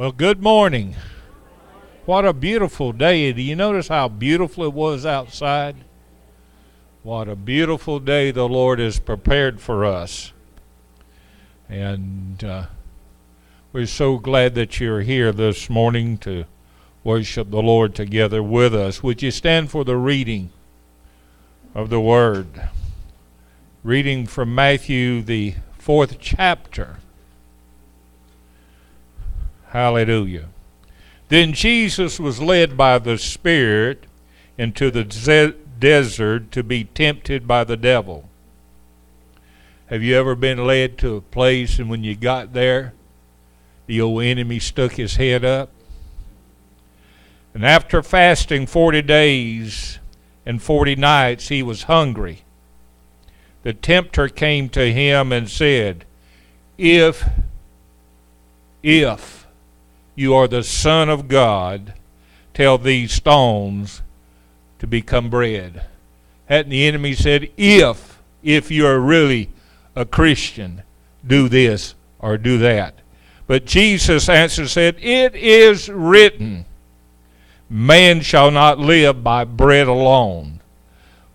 Well, good morning. What a beautiful day. Do you notice how beautiful it was outside? What a beautiful day the Lord has prepared for us. And uh, we're so glad that you're here this morning to worship the Lord together with us. Would you stand for the reading of the Word? Reading from Matthew, the fourth chapter. Hallelujah. Then Jesus was led by the Spirit into the ze- desert to be tempted by the devil. Have you ever been led to a place and when you got there, the old enemy stuck his head up? And after fasting 40 days and 40 nights, he was hungry. The tempter came to him and said, If, if, you are the Son of God, tell these stones to become bread. Hadn't the enemy said, if, if you are really a Christian, do this or do that. But Jesus answered said, It is written, Man shall not live by bread alone,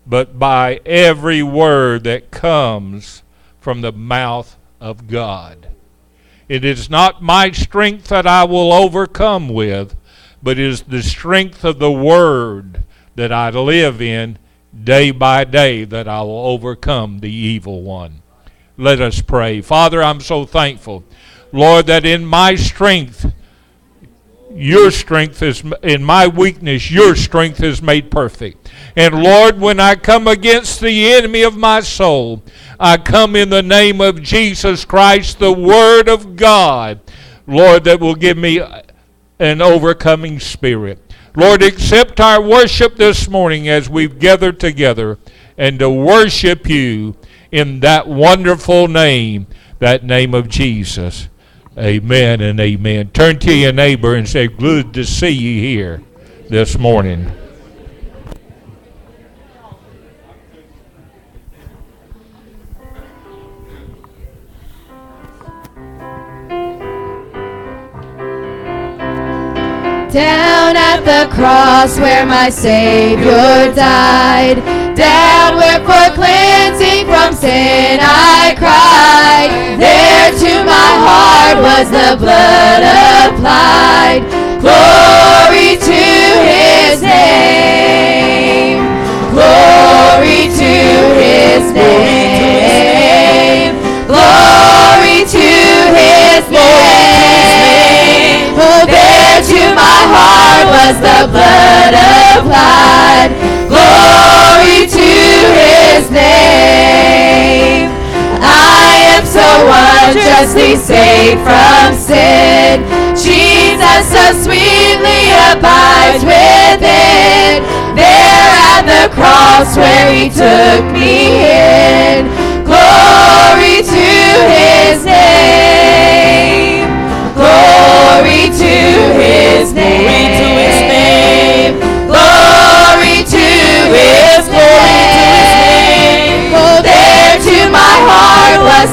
but by every word that comes from the mouth of God. It is not my strength that I will overcome with, but is the strength of the Word that I live in day by day that I will overcome the evil one. Let us pray. Father, I'm so thankful, Lord, that in my strength, your strength is in my weakness, your strength is made perfect. And Lord, when I come against the enemy of my soul, I come in the name of Jesus Christ, the Word of God, Lord, that will give me an overcoming spirit. Lord, accept our worship this morning as we've gathered together and to worship you in that wonderful name, that name of Jesus. Amen and amen. Turn to your neighbor and say, Good to see you here this morning. Down at the cross where my Savior died. Down where for cleansing from sin I cried. There to my heart was the blood applied. Glory to his name. Glory to his name. Glory to his name. Oh, there to my heart was the blood applied. Glory to his name. I am so unjustly saved from sin. Jesus so sweetly abides within. There at the cross where he took me in. Glory to his name.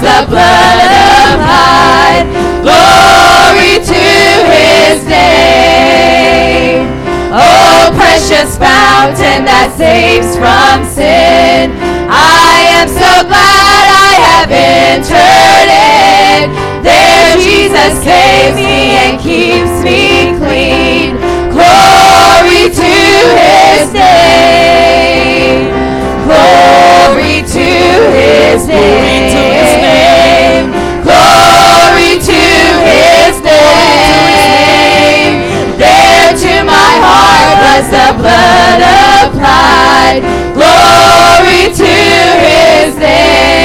The blood of applied. Glory to his name. Oh, precious fountain that saves from sin. I am so glad Entered in. There Jesus saves me and keeps me clean. Glory to his name. Glory to his name. Glory to his name. There to my heart was the blood applied. Glory to his name.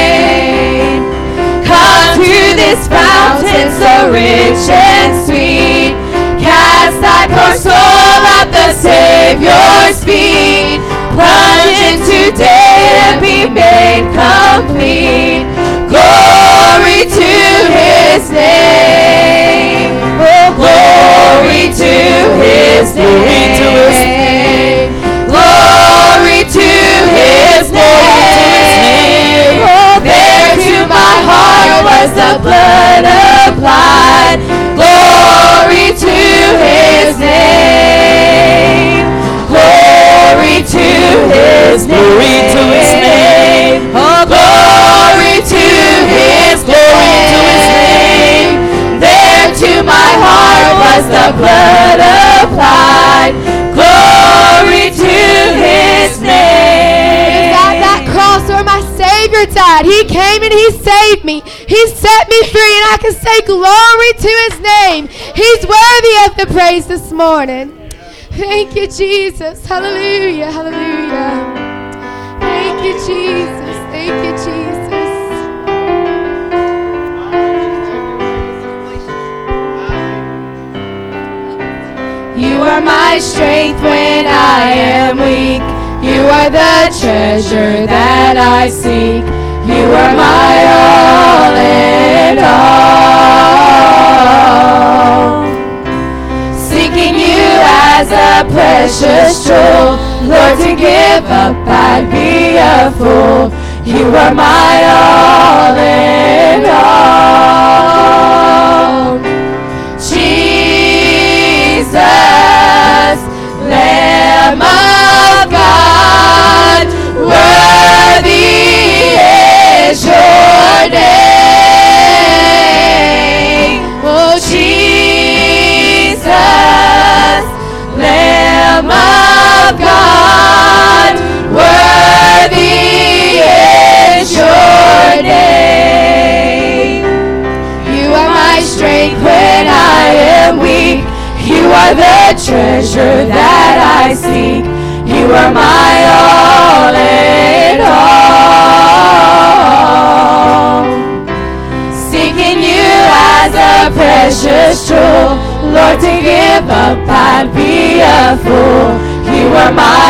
This fountain so rich and sweet. Cast thy poor soul at the Savior's feet. Plunge into day and be made complete. Glory to his name. Oh, glory to his name. Glory to his name. There to my heart was the blood applied. Glory to his name. Glory to his name. Glory to his name. Oh, glory to his glory to his name. There to my heart was the blood applied. Glory to his name. Savior died, He came and He saved me. He set me free, and I can say glory to His name. He's worthy of the praise this morning. Thank you, Jesus. Hallelujah. Hallelujah. Thank you, Jesus. Thank you, Jesus. You are my strength when I am weak. You are the treasure that I seek. You are my all in all. Seeking you as a precious jewel. Lord, to give up, I'd be a fool. You are my all in all. Jesus, Lamb You are my strength when I am weak. You are the treasure that I seek. You are my all in all. Seeking you as a precious jewel. Lord, to give up, I'd be a fool. You are my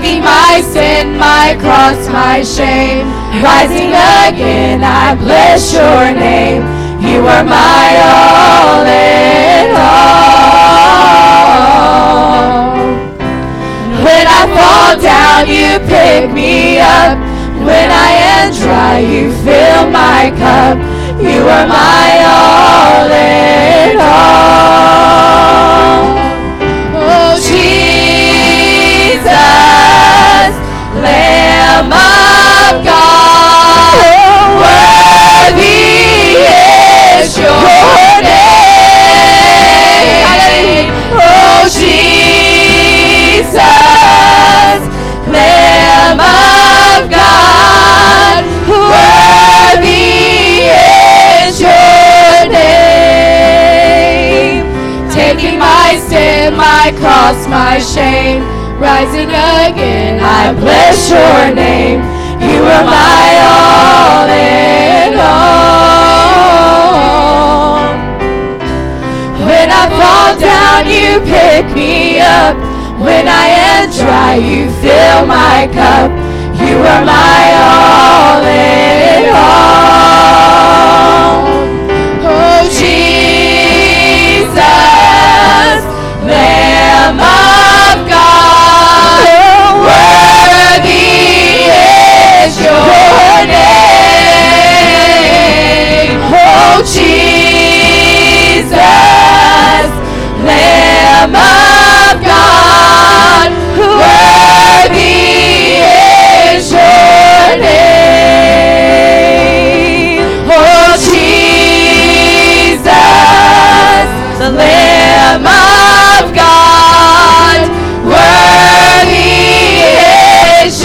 Taking my sin, my cross, my shame, rising again, I bless your name. You are my all in all. When I fall down, you pick me up. When I am dry, you fill my cup. You are my all in all. Of God, worthy your name. Taking my sin, my cross, my shame, rising again, I bless your name. You are my all in all. When I fall down, you pick me up. When I am dry, you fill my cup. You are my all in all. Oh, Jesus, Lamb of God, worthy is your name. Oh, Jesus, Lamb of Lamb of God, worthy is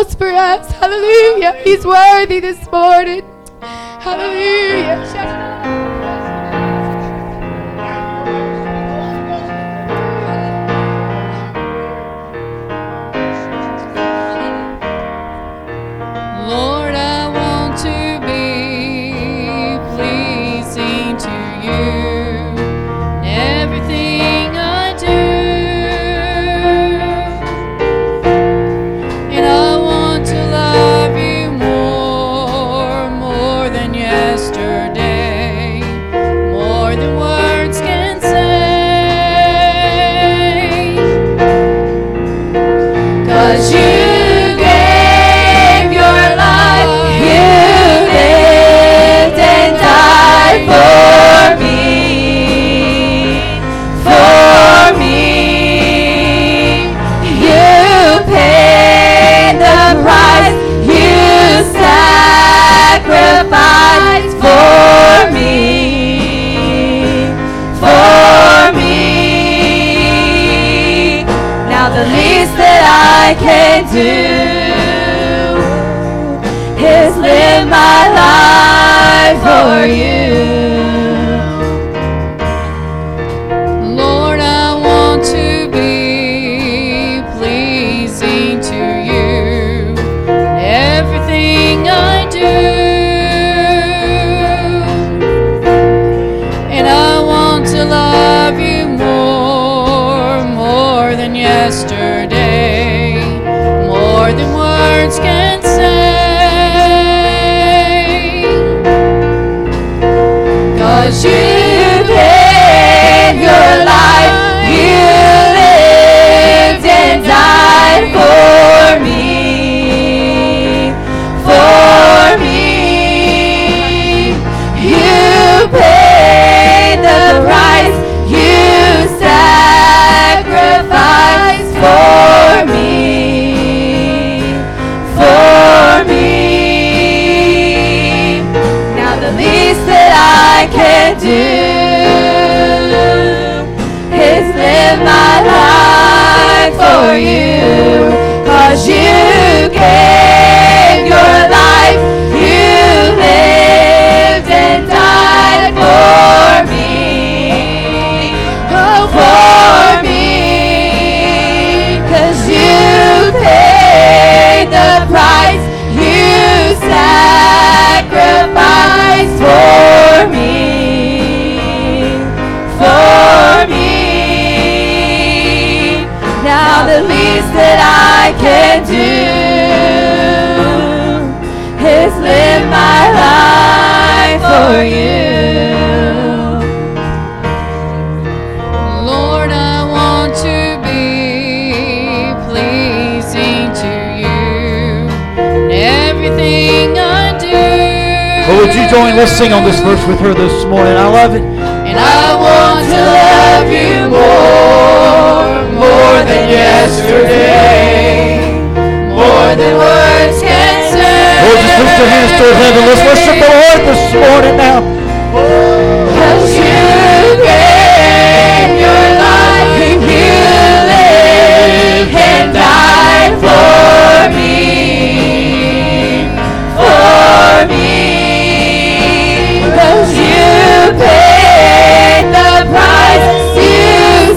prosper us. Hallelujah. He's worthy this can do is live my life for you. Lord, I want to be pleasing to you. In everything I do. Oh, would you join? Let's sing on this verse with her this morning. I love it. And I want to love you more, more than yesterday than words can say. Lord, just lift your hands to heaven. Let's worship the Lord this morning now. Cause you gave your life, you lived and died for me, for me. Cause you paid the price, you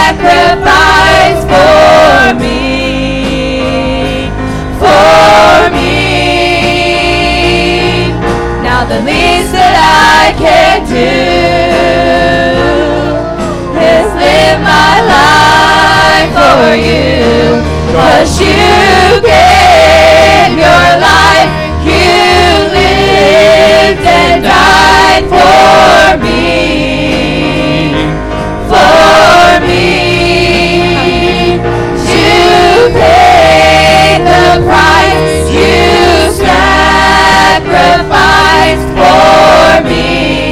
sacrificed for me. do is live my life for you. Cause you gave your life, you lived and died for me. For me to pay the price you sacrificed for me.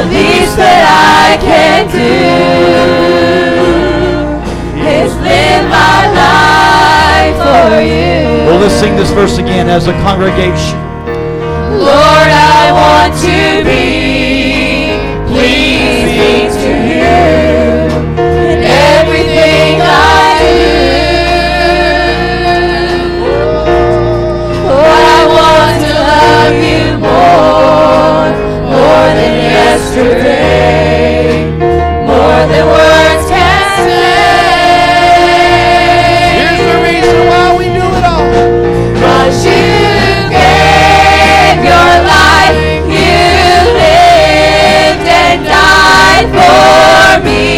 The least that I can do is live my life for you. Well, let's sing this verse again as a congregation. Lord, I want to be pleasing to you more than words can say. Here's the reason why we do it all. Cause you gave your life, you lived and died for me,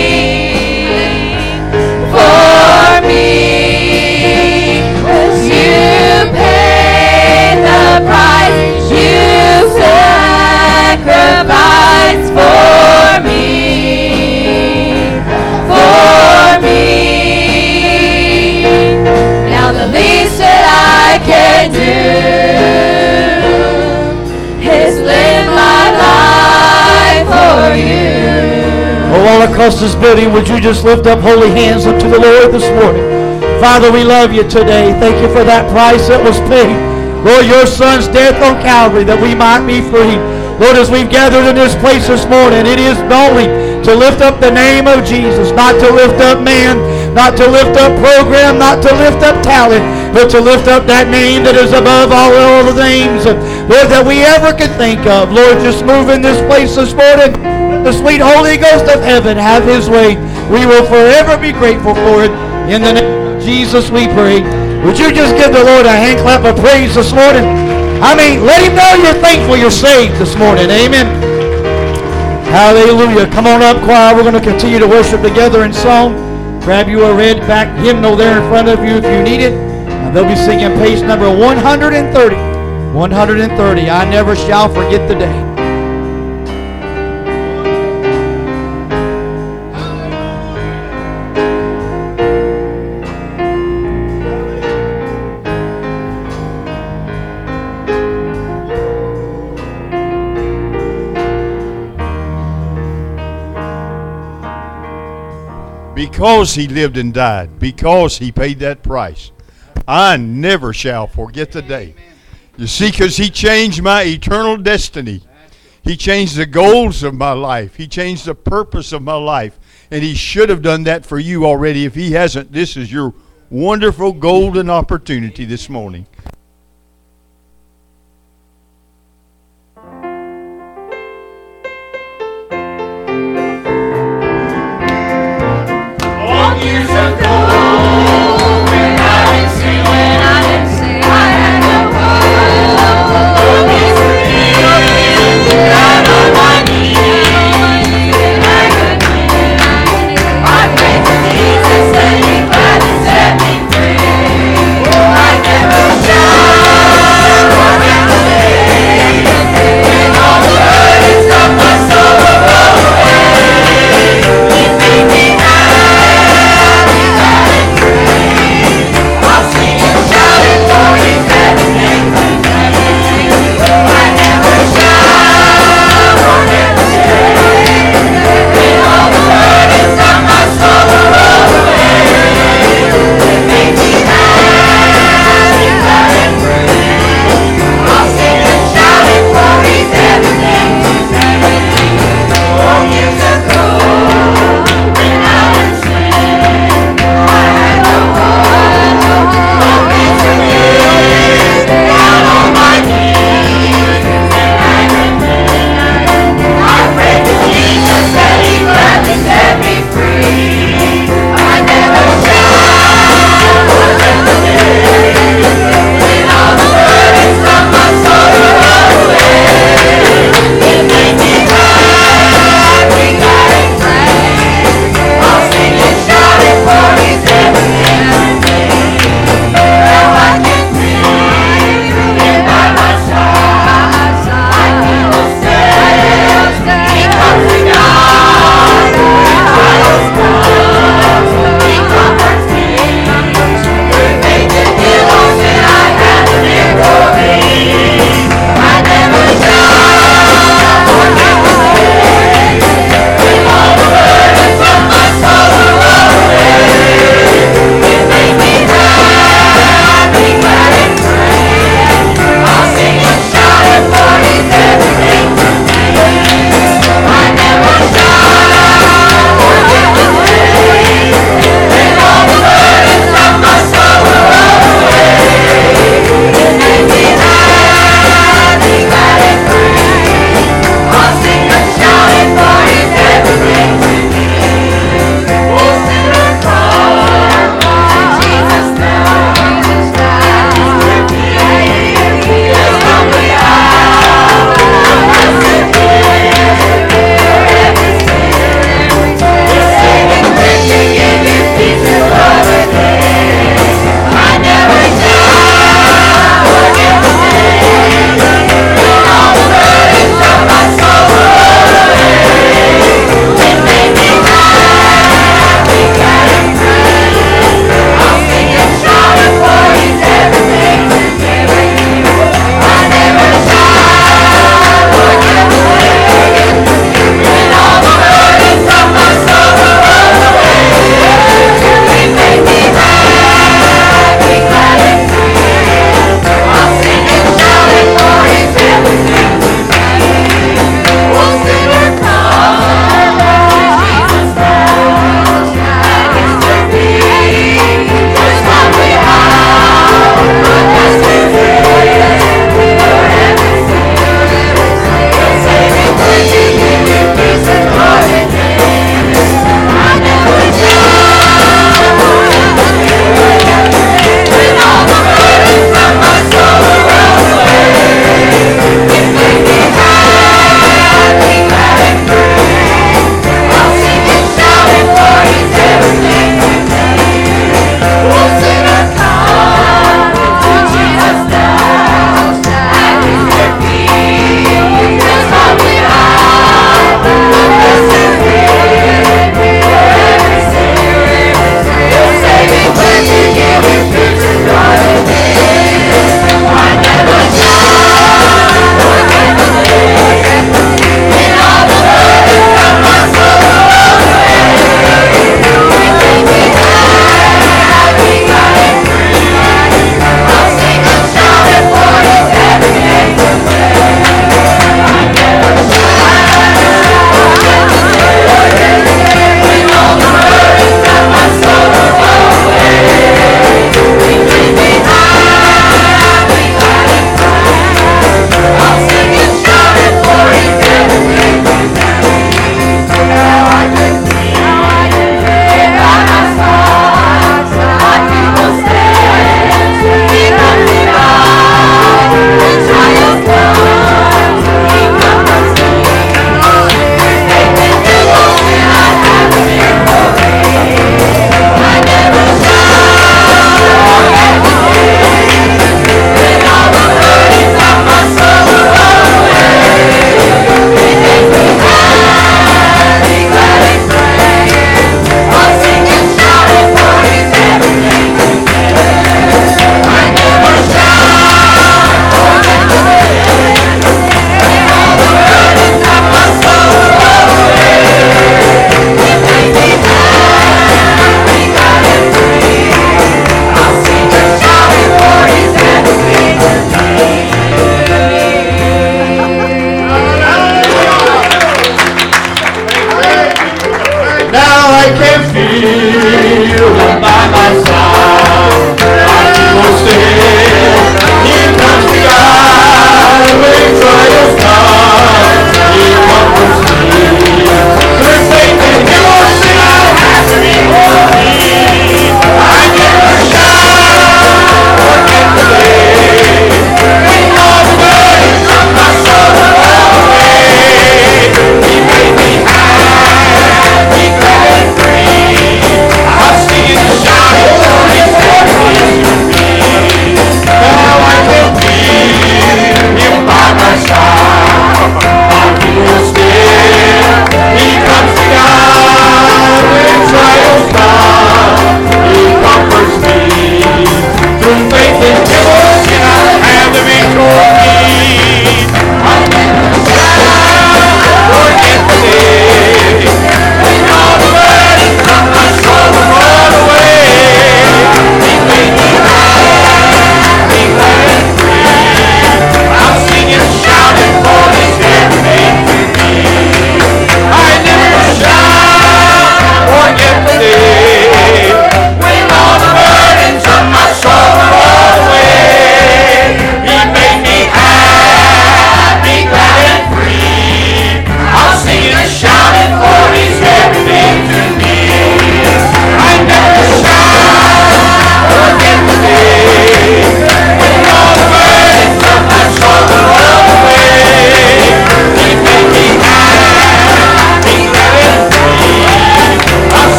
for me. 'Cause you paid the price, do is live my life for you. Oh, all across this building, would you just lift up holy hands unto the Lord this morning? Father, we love you today. Thank you for that price that was paid. Lord, your son's death on Calvary that we might be free. Lord, as we've gathered in this place this morning, it is only to lift up the name of Jesus, not to lift up man, not to lift up program, not to lift up talent, but to lift up that name that is above all other names, Lord, that we ever could think of. Lord, just move in this place this morning. The sweet Holy Ghost of heaven have his way. We will forever be grateful for it. In the name of Jesus we pray. Would you just give the Lord a hand clap of praise this morning? I mean, let him know you're thankful you're saved this morning. Amen. Hallelujah. Come on up, choir. We're going to continue to worship together in song. Grab you a red back hymnal there in front of you if you need it. And they'll be singing page number 130. 130. I never shall forget the day. Because he lived and died, because he paid that price, I never shall forget the day. You see, because he changed my eternal destiny. He changed the goals of my life. He changed the purpose of my life. And he should have done that for you already. If he hasn't, this is your wonderful golden opportunity this morning.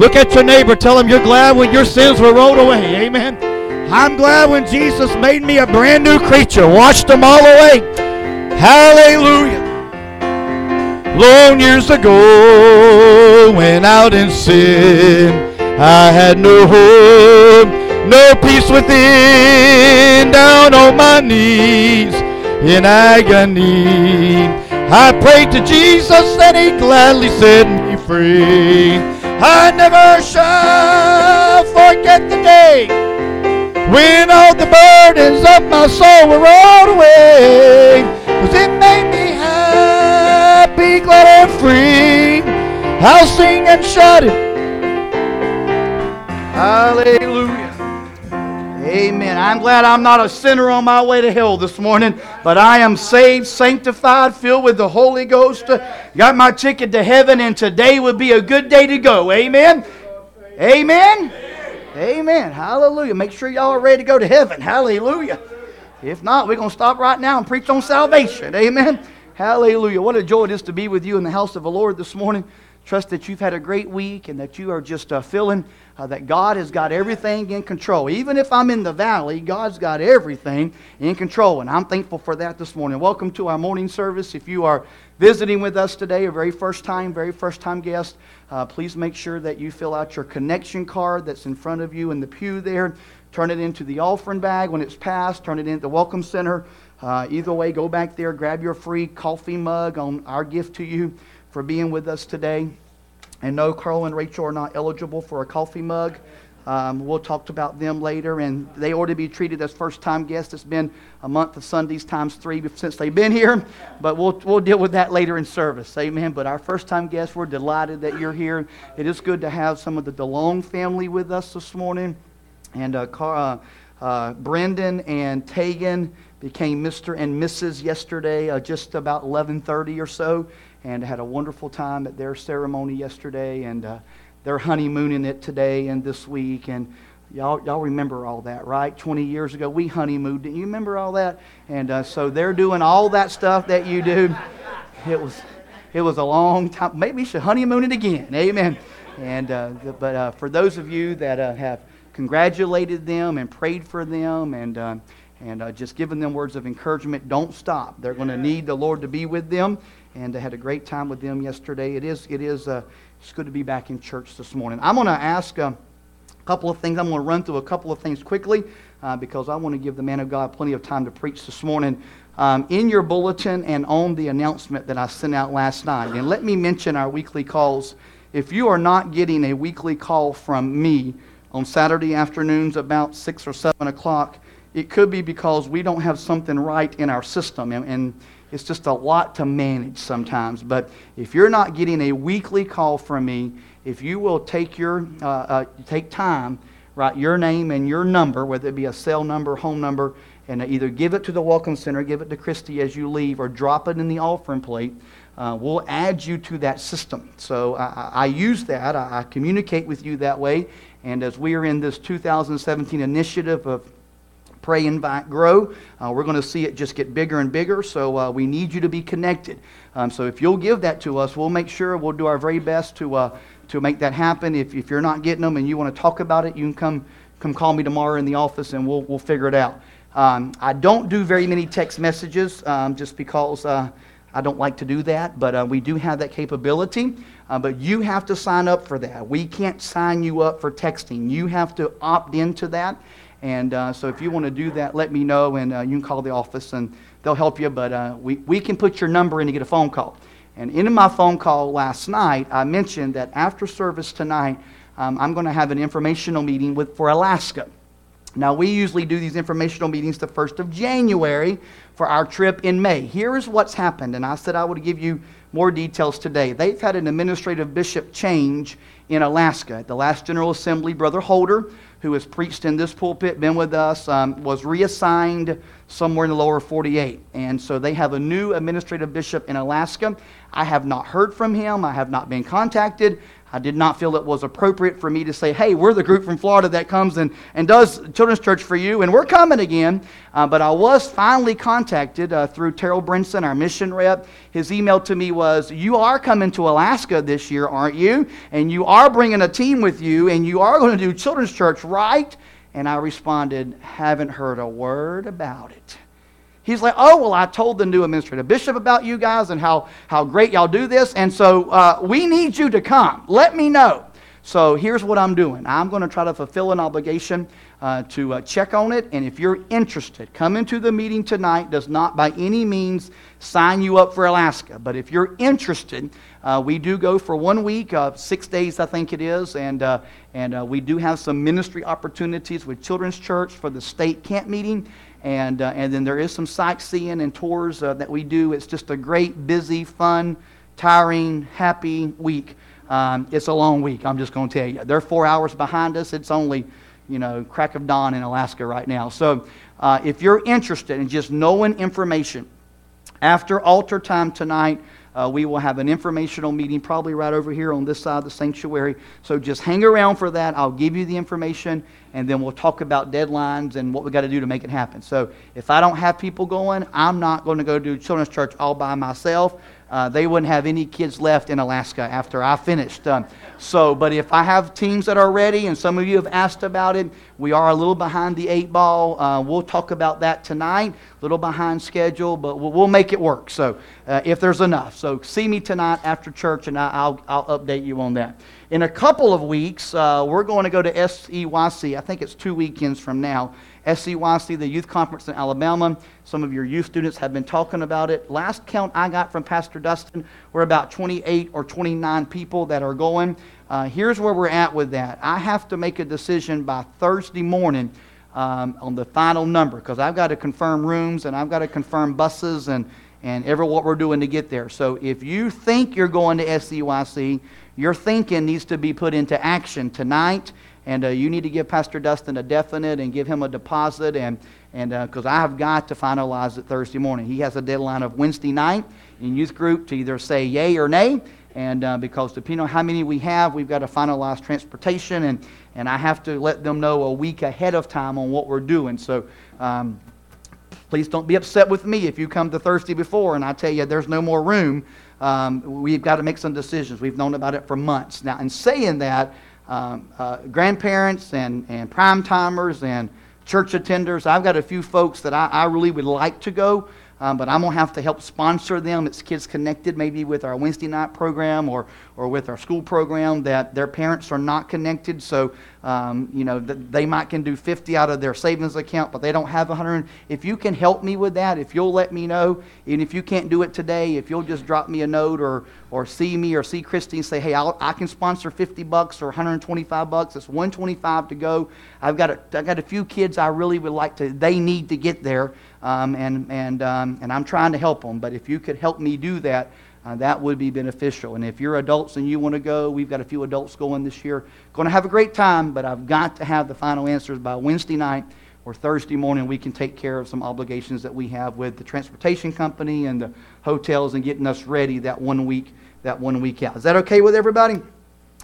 Look at your neighbor. Tell him you're glad when your sins were rolled away. Amen. I'm glad when Jesus made me a brand new creature, washed them all away. Hallelujah. Long years ago, when out in sin, I had no hope, no peace within, down on my knees in agony. I prayed to Jesus and he gladly set me free. I never shall forget the day when all the burdens of my soul were rolled away. Cause it made me happy, glad and free. I'll sing and shout it. Hallelujah. Amen. I'm glad I'm not a sinner on my way to hell this morning, but I am saved, sanctified, filled with the Holy Ghost. Got my ticket to heaven, and today would be a good day to go. Amen. Amen. Amen. Hallelujah. Make sure y'all are ready to go to heaven. Hallelujah. If not, we're going to stop right now and preach on salvation. Amen. Hallelujah. What a joy it is to be with you in the house of the Lord this morning. Trust that you've had a great week and that you are just uh, feeling uh, that God has got everything in control. Even if I'm in the valley, God's got everything in control. And I'm thankful for that this morning. Welcome to our morning service. If you are visiting with us today, a very first time, very first time guest, uh, please make sure that you fill out your connection card that's in front of you in the pew there. Turn it into the offering bag when it's passed. Turn it into the Welcome Center. Uh, either way, go back there, grab your free coffee mug on our gift to you for being with us today. And no, Carl and Rachel are not eligible for a coffee mug. Um, we'll talk about them later, and they ought to be treated as first time guests. It's been a month of Sundays times three since they've been here, but we'll, we'll deal with that later in service. Amen. But our first time guests, we're delighted that you're here. It is good to have some of the DeLong family with us this morning. And uh, Car- uh, uh, Brendan and Tegan became Mr. and Mrs. yesterday, uh, just about 11:30 or so and had a wonderful time at their ceremony yesterday, and uh, they're honeymooning it today and this week. And y'all, y'all remember all that, right? 20 years ago, we honeymooned. Do you remember all that? And uh, so they're doing all that stuff that you do. It was, it was a long time. Maybe we should honeymoon it again. Amen. And uh, but uh, for those of you that uh, have congratulated them and prayed for them and uh, and uh, just given them words of encouragement, don't stop. They're going to need the Lord to be with them and I had a great time with them yesterday. It is, it is, uh, it's good to be back in church this morning. I'm going to ask uh, a couple of things. I'm going to run through a couple of things quickly uh, because I want to give the man of God plenty of time to preach this morning. Um, in your bulletin and on the announcement that I sent out last night, and let me mention our weekly calls. If you are not getting a weekly call from me on Saturday afternoons about 6 or 7 o'clock, it could be because we don't have something right in our system. and, and it's just a lot to manage sometimes. But if you're not getting a weekly call from me, if you will take your uh, uh, take time, write your name and your number, whether it be a cell number, home number, and either give it to the Welcome Center, give it to Christy as you leave, or drop it in the offering plate. Uh, we'll add you to that system. So I, I use that. I, I communicate with you that way. And as we are in this 2017 initiative of pray, invite, grow. Uh, we're going to see it just get bigger and bigger, so uh, we need you to be connected. Um, so if you'll give that to us, we'll make sure, we'll do our very best to, uh, to make that happen. If, if you're not getting them and you want to talk about it, you can come, come call me tomorrow in the office and we'll, we'll figure it out. Um, I don't do very many text messages um, just because uh, I don't like to do that, but uh, we do have that capability. Uh, but you have to sign up for that. We can't sign you up for texting. You have to opt into that. And uh, so if you want to do that, let me know, and uh, you can call the office, and they'll help you. But uh, we, we can put your number in to get a phone call. And in my phone call last night, I mentioned that after service tonight, um, I'm going to have an informational meeting with, for Alaska. Now, we usually do these informational meetings the 1st of January for our trip in May. Here is what's happened, and I said I would give you more details today. They've had an administrative bishop change in Alaska. At the last General Assembly, Brother Holder who has preached in this pulpit, been with us, um, was reassigned somewhere in the lower 48. And so they have a new administrative bishop in Alaska. I have not heard from him. I have not been contacted. I did not feel it was appropriate for me to say, hey, we're the group from Florida that comes and, and does children's church for you, and we're coming again. Uh, but I was finally contacted uh, through Terrell Brinson, our mission rep. His email to me was, You are coming to Alaska this year, aren't you? And you are bringing a team with you, and you are going to do children's church, right? And I responded, Haven't heard a word about it. He's like, oh, well, I told the new administrative bishop about you guys and how, how great y'all do this. And so uh, we need you to come. Let me know. So here's what I'm doing I'm going to try to fulfill an obligation uh, to uh, check on it. And if you're interested, coming to the meeting tonight does not by any means sign you up for Alaska. But if you're interested, uh, we do go for one week, six days, I think it is. And, uh, and uh, we do have some ministry opportunities with Children's Church for the state camp meeting. And, uh, and then there is some sightseeing and tours uh, that we do. It's just a great, busy, fun, tiring, happy week. Um, it's a long week, I'm just going to tell you. They're four hours behind us. It's only, you know, crack of dawn in Alaska right now. So uh, if you're interested in just knowing information, after altar time tonight, uh, we will have an informational meeting probably right over here on this side of the sanctuary. So just hang around for that. I'll give you the information and then we'll talk about deadlines and what we got to do to make it happen. So if I don't have people going, I'm not going to go do children's church all by myself. Uh, they wouldn't have any kids left in Alaska after I finished. Um, so, but if I have teams that are ready, and some of you have asked about it, we are a little behind the eight ball. Uh, we'll talk about that tonight. A little behind schedule, but we'll, we'll make it work. So, uh, if there's enough, so see me tonight after church, and I, will I'll update you on that. In a couple of weeks, uh, we're going to go to SEYC. I think it's two weekends from now. SEYC, the youth conference in Alabama. Some of your youth students have been talking about it. Last count I got from Pastor Dustin, we're about 28 or 29 people that are going. Uh, here's where we're at with that. I have to make a decision by Thursday morning um, on the final number because I've got to confirm rooms and I've got to confirm buses and, and every what we're doing to get there. So if you think you're going to SEYC, your thinking needs to be put into action tonight. And uh, you need to give Pastor Dustin a definite and give him a deposit. And and because uh, I have got to finalize it Thursday morning. He has a deadline of Wednesday night in youth group to either say yay or nay. And uh, because depending on how many we have, we've got to finalize transportation. And, and I have to let them know a week ahead of time on what we're doing. So um, please don't be upset with me if you come to Thursday before and I tell you there's no more room um, we've got to make some decisions. We've known about it for months. Now, in saying that, um, uh, grandparents and, and prime timers and church attenders, I've got a few folks that I, I really would like to go um, but I'm going to have to help sponsor them. It's Kids Connected, maybe with our Wednesday night program or, or with our school program, that their parents are not connected. So, um, you know, they might can do 50 out of their savings account, but they don't have 100. If you can help me with that, if you'll let me know, and if you can't do it today, if you'll just drop me a note or, or see me or see Christy and say, hey, I'll, i can sponsor 50 bucks or 125 bucks. It's 125 to go. I've got a, I've got a few kids I really would like to, they need to get there um, and, and, um, and I'm trying to help them. But if you could help me do that, uh, that would be beneficial. And if you're adults and you want to go, we've got a few adults going this year. Going to have a great time, but I've got to have the final answers by Wednesday night or Thursday morning. We can take care of some obligations that we have with the transportation company and the hotels and getting us ready that one week, that one week out. Is that okay with everybody?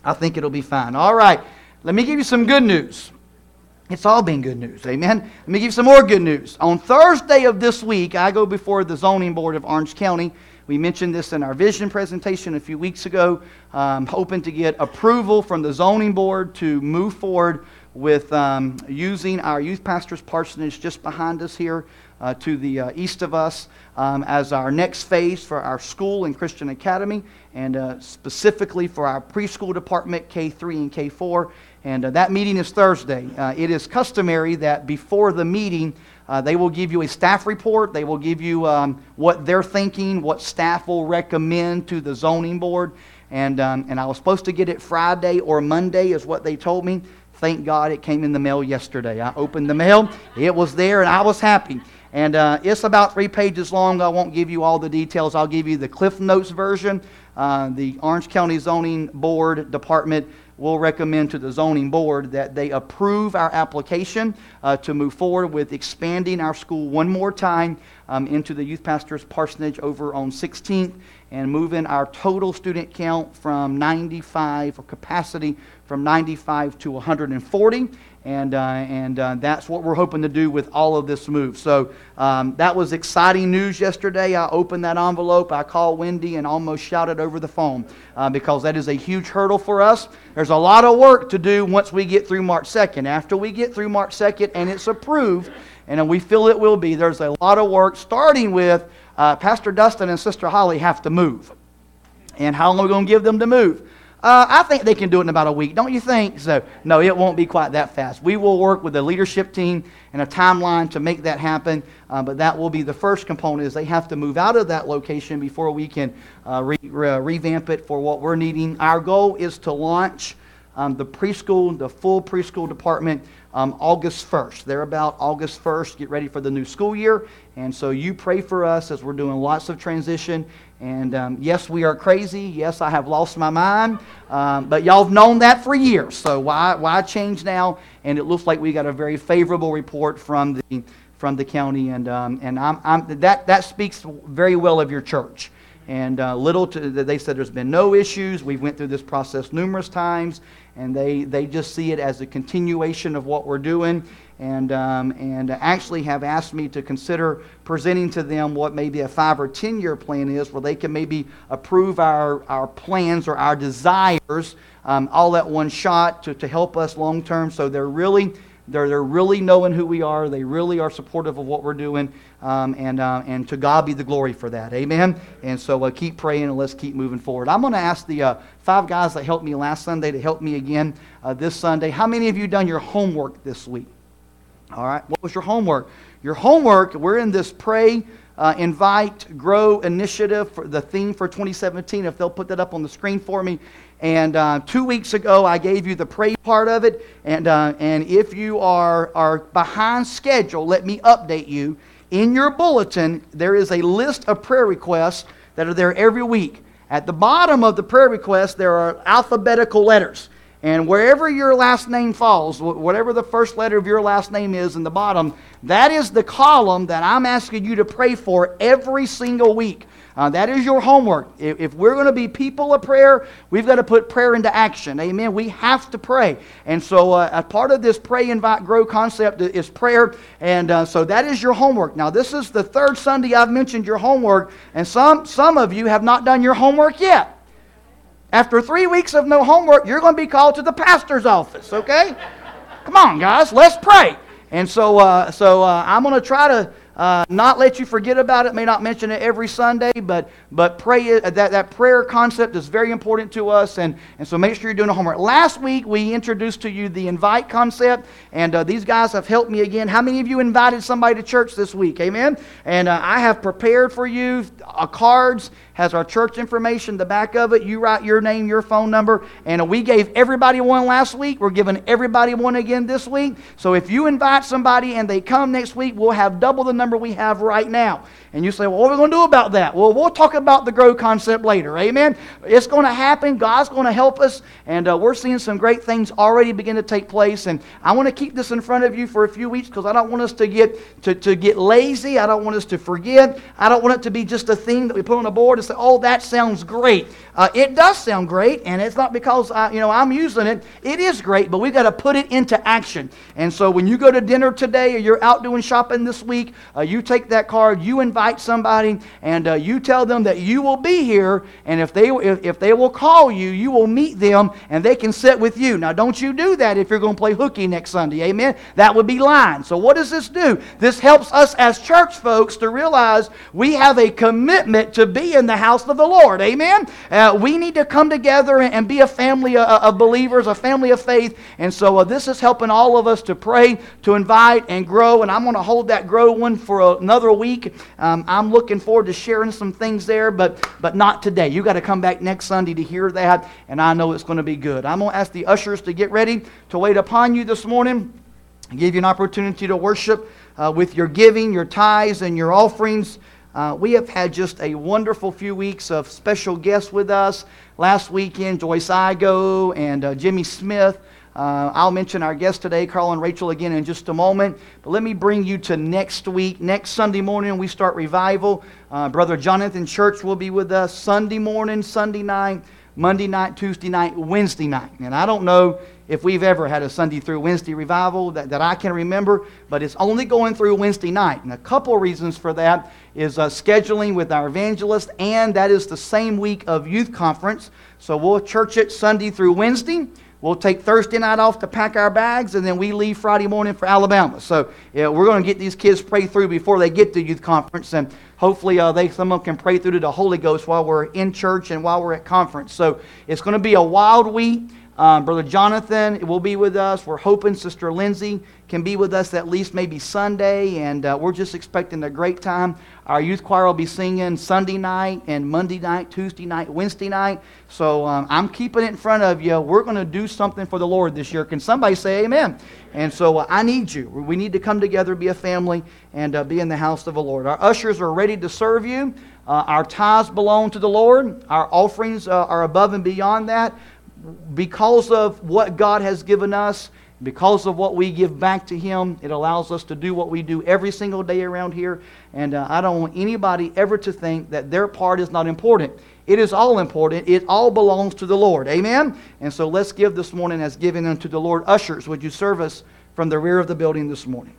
I think it'll be fine. All right. Let me give you some good news. It's all been good news. Amen. Let me give you some more good news. On Thursday of this week, I go before the zoning board of Orange County. We mentioned this in our vision presentation a few weeks ago. Um, hoping to get approval from the zoning board to move forward with um, using our youth pastor's parsonage just behind us here uh, to the uh, east of us um, as our next phase for our school and Christian Academy, and uh, specifically for our preschool department, K3 and K4. And uh, that meeting is Thursday. Uh, it is customary that before the meeting, uh, they will give you a staff report. They will give you um, what they're thinking, what staff will recommend to the zoning board. And, um, and I was supposed to get it Friday or Monday, is what they told me. Thank God it came in the mail yesterday. I opened the mail, it was there, and I was happy. And uh, it's about three pages long. I won't give you all the details. I'll give you the Cliff Notes version. Uh, the Orange County Zoning Board Department will recommend to the zoning board that they approve our application uh, to move forward with expanding our school one more time um, into the youth pastor's parsonage over on 16th and moving our total student count from 95 or capacity from 95 to 140 and, uh, and uh, that's what we're hoping to do with all of this move. So um, that was exciting news yesterday. I opened that envelope, I called Wendy, and almost shouted over the phone uh, because that is a huge hurdle for us. There's a lot of work to do once we get through March 2nd. After we get through March 2nd and it's approved, and we feel it will be, there's a lot of work starting with uh, Pastor Dustin and Sister Holly have to move. And how long are we going to give them to move? Uh, I think they can do it in about a week, don't you think? So, no, it won't be quite that fast. We will work with the leadership team and a timeline to make that happen, uh, but that will be the first component is they have to move out of that location before we can uh, re- re- revamp it for what we're needing. Our goal is to launch um, the preschool, the full preschool department um, August 1st. They're about August 1st, get ready for the new school year. And so you pray for us as we're doing lots of transition. And um, yes, we are crazy. Yes, I have lost my mind. Um, but y'all have known that for years. So why, why change now? And it looks like we got a very favorable report from the, from the county. And, um, and I'm, I'm, that, that speaks very well of your church and uh, little to, they said there's been no issues we went through this process numerous times and they, they just see it as a continuation of what we're doing and, um, and actually have asked me to consider presenting to them what maybe a five or ten year plan is where they can maybe approve our, our plans or our desires um, all at one shot to, to help us long term so they're really they're, they're really knowing who we are. They really are supportive of what we're doing. Um, and, uh, and to God be the glory for that. Amen. And so uh, keep praying and let's keep moving forward. I'm going to ask the uh, five guys that helped me last Sunday to help me again uh, this Sunday. How many of you done your homework this week? All right. What was your homework? Your homework, we're in this pray, uh, invite, grow initiative for the theme for 2017. If they'll put that up on the screen for me. And uh, two weeks ago, I gave you the pray part of it. And, uh, and if you are, are behind schedule, let me update you. In your bulletin, there is a list of prayer requests that are there every week. At the bottom of the prayer request, there are alphabetical letters. And wherever your last name falls, whatever the first letter of your last name is in the bottom, that is the column that I'm asking you to pray for every single week. Uh, that is your homework. If, if we're going to be people of prayer, we've got to put prayer into action. Amen. We have to pray. And so, uh, a part of this pray, invite, grow concept is prayer. And uh, so, that is your homework. Now, this is the third Sunday I've mentioned your homework, and some, some of you have not done your homework yet. After three weeks of no homework, you're going to be called to the pastor's office, okay? Come on, guys, let's pray. And so, uh, so uh, I'm going to try to uh, not let you forget about it. May not mention it every Sunday, but but pray that that prayer concept is very important to us, and and so make sure you're doing the homework. Last week we introduced to you the invite concept, and uh, these guys have helped me again. How many of you invited somebody to church this week? Amen. And uh, I have prepared for you uh, cards has our church information, the back of it. You write your name, your phone number, and we gave everybody one last week. We're giving everybody one again this week. So if you invite somebody and they come next week, we'll have double the number we have right now. And you say, well, what are we going to do about that? Well, we'll talk about the grow concept later. Amen. It's going to happen. God's going to help us. And uh, we're seeing some great things already begin to take place. And I want to keep this in front of you for a few weeks because I don't want us to get, to, to get lazy. I don't want us to forget. I don't want it to be just a thing that we put on a board say, oh, that sounds great. Uh, it does sound great. And it's not because I, you know, I'm using it. It is great, but we've got to put it into action. And so when you go to dinner today or you're out doing shopping this week, uh, you take that card, you invite somebody and uh, you tell them that you will be here, and if they, if, if they will call you, you will meet them and they can sit with you. Now, don't you do that if you're going to play hooky next Sunday. Amen? That would be lying. So, what does this do? This helps us as church folks to realize we have a commitment to be in the house of the Lord. Amen? Uh, we need to come together and be a family of, of believers, a family of faith. And so, uh, this is helping all of us to pray, to invite, and grow. And I'm going to hold that grow one for another week. Um, I'm looking forward to sharing some things there, but, but not today. you got to come back next Sunday to hear that, and I know it's going to be good. I'm going to ask the ushers to get ready to wait upon you this morning and give you an opportunity to worship uh, with your giving, your tithes, and your offerings. Uh, we have had just a wonderful few weeks of special guests with us. Last weekend, Joyce Igo and uh, Jimmy Smith. Uh, I'll mention our guests today, Carl and Rachel, again in just a moment. But let me bring you to next week. Next Sunday morning, we start revival. Uh, Brother Jonathan Church will be with us Sunday morning, Sunday night, Monday night, Tuesday night, Wednesday night. And I don't know if we've ever had a Sunday through Wednesday revival that, that I can remember, but it's only going through Wednesday night. And a couple reasons for that is uh, scheduling with our evangelist, and that is the same week of youth conference. So we'll church it Sunday through Wednesday. We'll take Thursday night off to pack our bags, and then we leave Friday morning for Alabama. So yeah, we're going to get these kids prayed through before they get to youth conference, and hopefully uh, they some of them can pray through to the Holy Ghost while we're in church and while we're at conference. So it's going to be a wild week. Um, Brother Jonathan will be with us. We're hoping Sister Lindsay can be with us at least maybe Sunday, and uh, we're just expecting a great time. Our youth choir will be singing Sunday night and Monday night, Tuesday night, Wednesday night. So um, I'm keeping it in front of you. We're going to do something for the Lord this year. Can somebody say amen? And so uh, I need you. We need to come together, be a family, and uh, be in the house of the Lord. Our ushers are ready to serve you. Uh, our tithes belong to the Lord. Our offerings uh, are above and beyond that because of what God has given us, because of what we give back to Him, it allows us to do what we do every single day around here. And uh, I don't want anybody ever to think that their part is not important. It is all important. It all belongs to the Lord. Amen? And so let's give this morning as given unto the Lord. Ushers, would you serve us from the rear of the building this morning?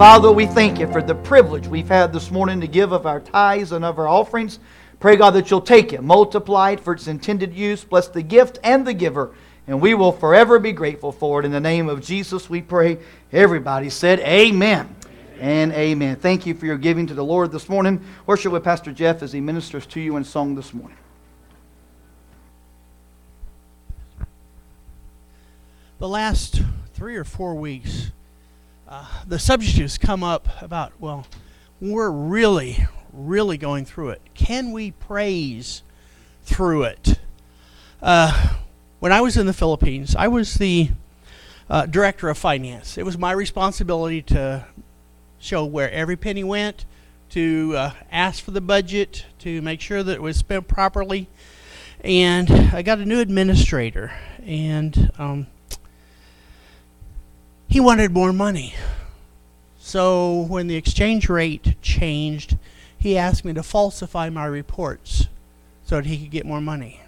Father, we thank you for the privilege we've had this morning to give of our tithes and of our offerings. Pray, God, that you'll take it, multiply it for its intended use, bless the gift and the giver, and we will forever be grateful for it. In the name of Jesus, we pray. Everybody said, Amen. And amen. Thank you for your giving to the Lord this morning. Worship with Pastor Jeff as he ministers to you in song this morning. the last three or four weeks, uh, the subject has come up about, well, we're really, really going through it. Can we praise through it? Uh, when I was in the Philippines, I was the uh, director of finance. It was my responsibility to show where every penny went, to uh, ask for the budget, to make sure that it was spent properly. And I got a new administrator, and um, he wanted more money. So when the exchange rate changed, he asked me to falsify my reports so that he could get more money.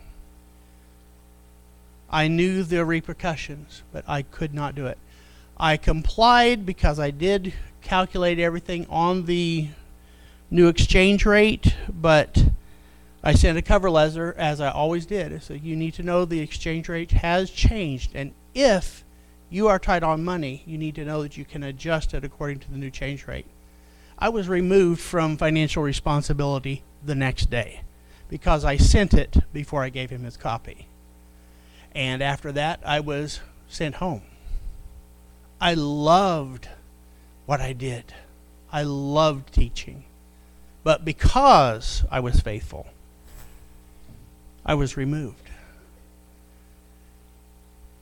I knew the repercussions, but I could not do it. I complied because I did calculate everything on the new exchange rate, but I sent a cover letter as I always did. So you need to know the exchange rate has changed, and if you are tight on money, you need to know that you can adjust it according to the new change rate. I was removed from financial responsibility the next day because I sent it before I gave him his copy. And after that, I was sent home. I loved what I did. I loved teaching. But because I was faithful, I was removed.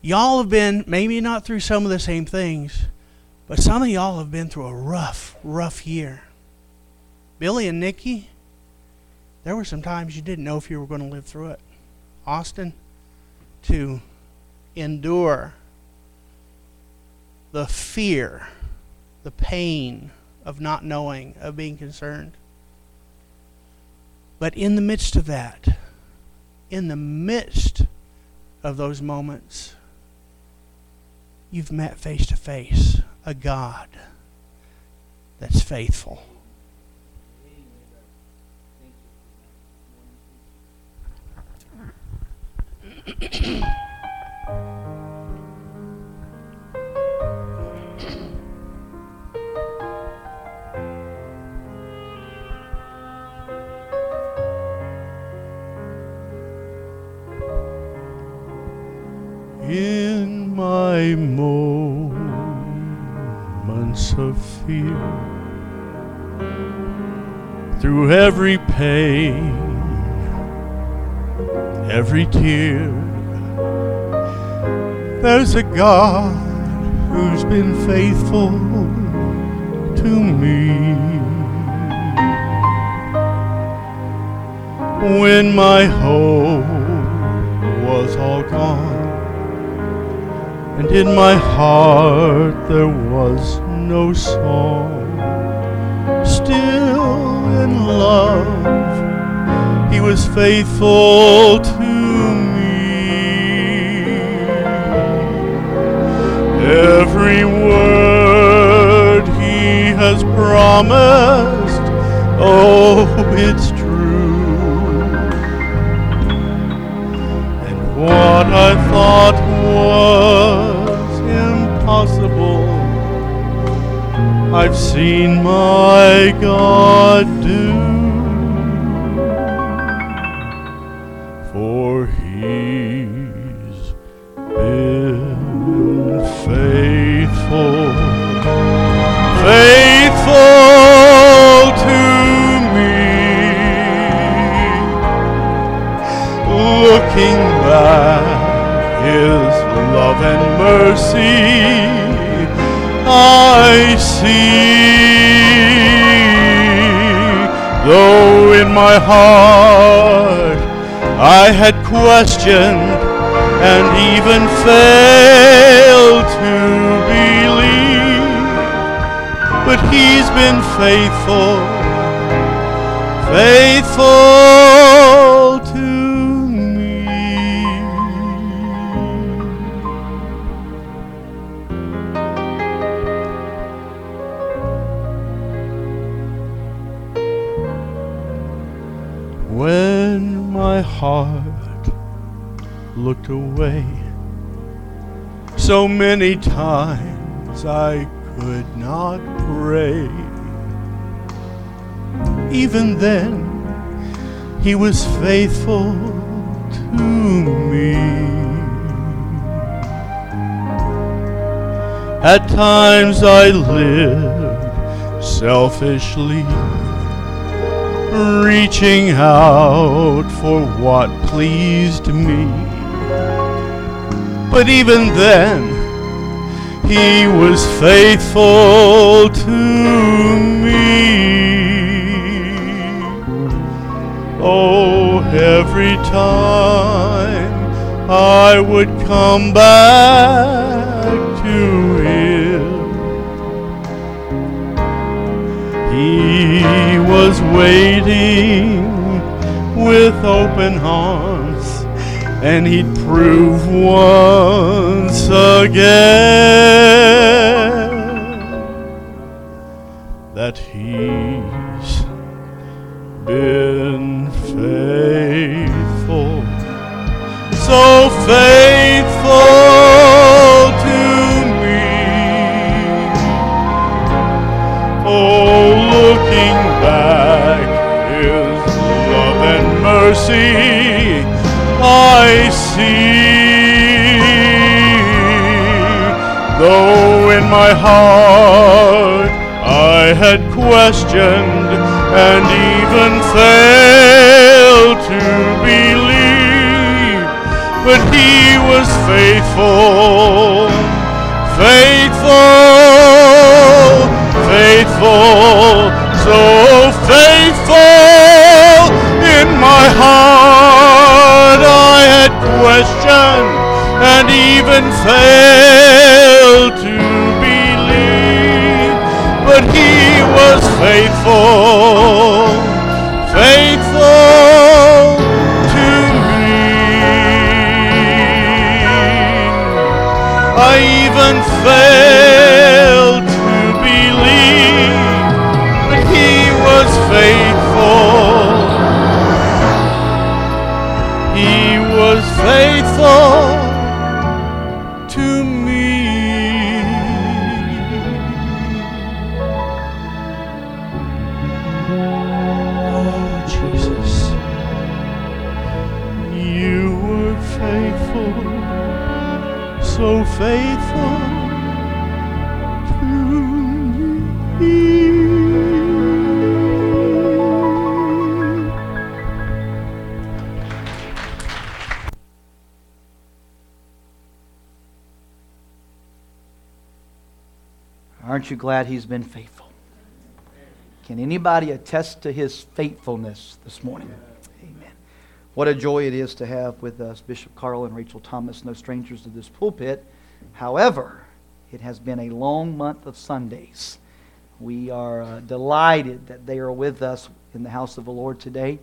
Y'all have been, maybe not through some of the same things, but some of y'all have been through a rough, rough year. Billy and Nikki, there were some times you didn't know if you were going to live through it. Austin, to endure the fear, the pain of not knowing, of being concerned. But in the midst of that, in the midst of those moments, you've met face to face a God that's faithful. My moments of fear. Through every pain, every tear, there's a God who's been faithful to me. When my hope was all gone and in my heart there was no song. Still in love, he was faithful to me. Every word he has promised, oh, it's I've seen my God do. For he's been faithful, faithful to me looking back his love and mercy I see. Though in my heart I had questioned and even failed to believe but he's been faithful faithful to heart looked away, so many times I could not pray. Even then he was faithful to me. At times I lived selfishly, reaching out for what pleased me. But even then, he was faithful to me. Oh, every time I would come back was waiting with open arms, and he'd prove once again that he's been faithful, so faithful see, I see. Though in my heart I had questioned and even failed to believe, but He was faithful, faithful, faithful, so faithful my heart I had questioned and even failed to believe, but He was faithful, glad he's been faithful? Can anybody attest to his faithfulness this morning? Amen. What a joy it is to have with us Bishop Carl and Rachel Thomas, no strangers to this pulpit. However, it has been a long month of Sundays. We are uh, delighted that they are with us in the house of the Lord today.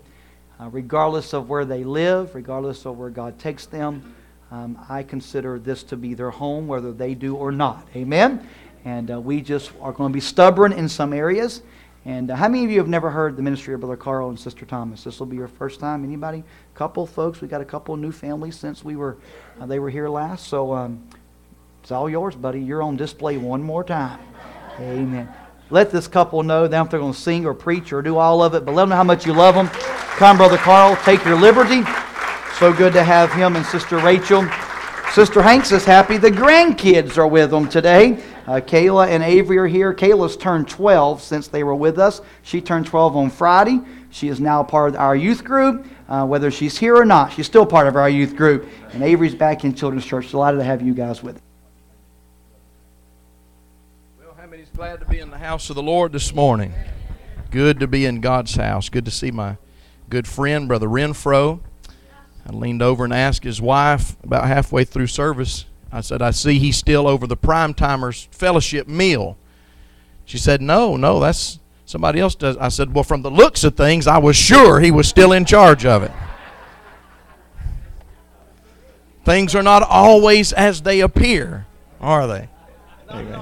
Uh, regardless of where they live, regardless of where God takes them, um, I consider this to be their home, whether they do or not. Amen? And uh, we just are going to be stubborn in some areas. And uh, how many of you have never heard the ministry of Brother Carl and Sister Thomas? This will be your first time. Anybody? Couple folks. We got a couple new families since we were uh, they were here last. So um, it's all yours, buddy. You're on display one more time. Amen. Let this couple know now if they're going to sing or preach or do all of it, but let them know how much you love them. Come, Brother Carl, take your liberty. So good to have him and Sister Rachel. Sister Hanks is happy. The grandkids are with them today. Uh, Kayla and Avery are here. Kayla's turned 12 since they were with us. She turned 12 on Friday. She is now part of our youth group. Uh, whether she's here or not, she's still part of our youth group. And Avery's back in Children's Church. Delighted to have you guys with us. Well, how many's glad to be in the house of the Lord this morning? Good to be in God's house. Good to see my good friend, Brother Renfro. I leaned over and asked his wife about halfway through service. I said, I see he's still over the prime timers fellowship meal. She said, No, no, that's somebody else does. I said, Well, from the looks of things, I was sure he was still in charge of it. Things are not always as they appear, are they? Amen.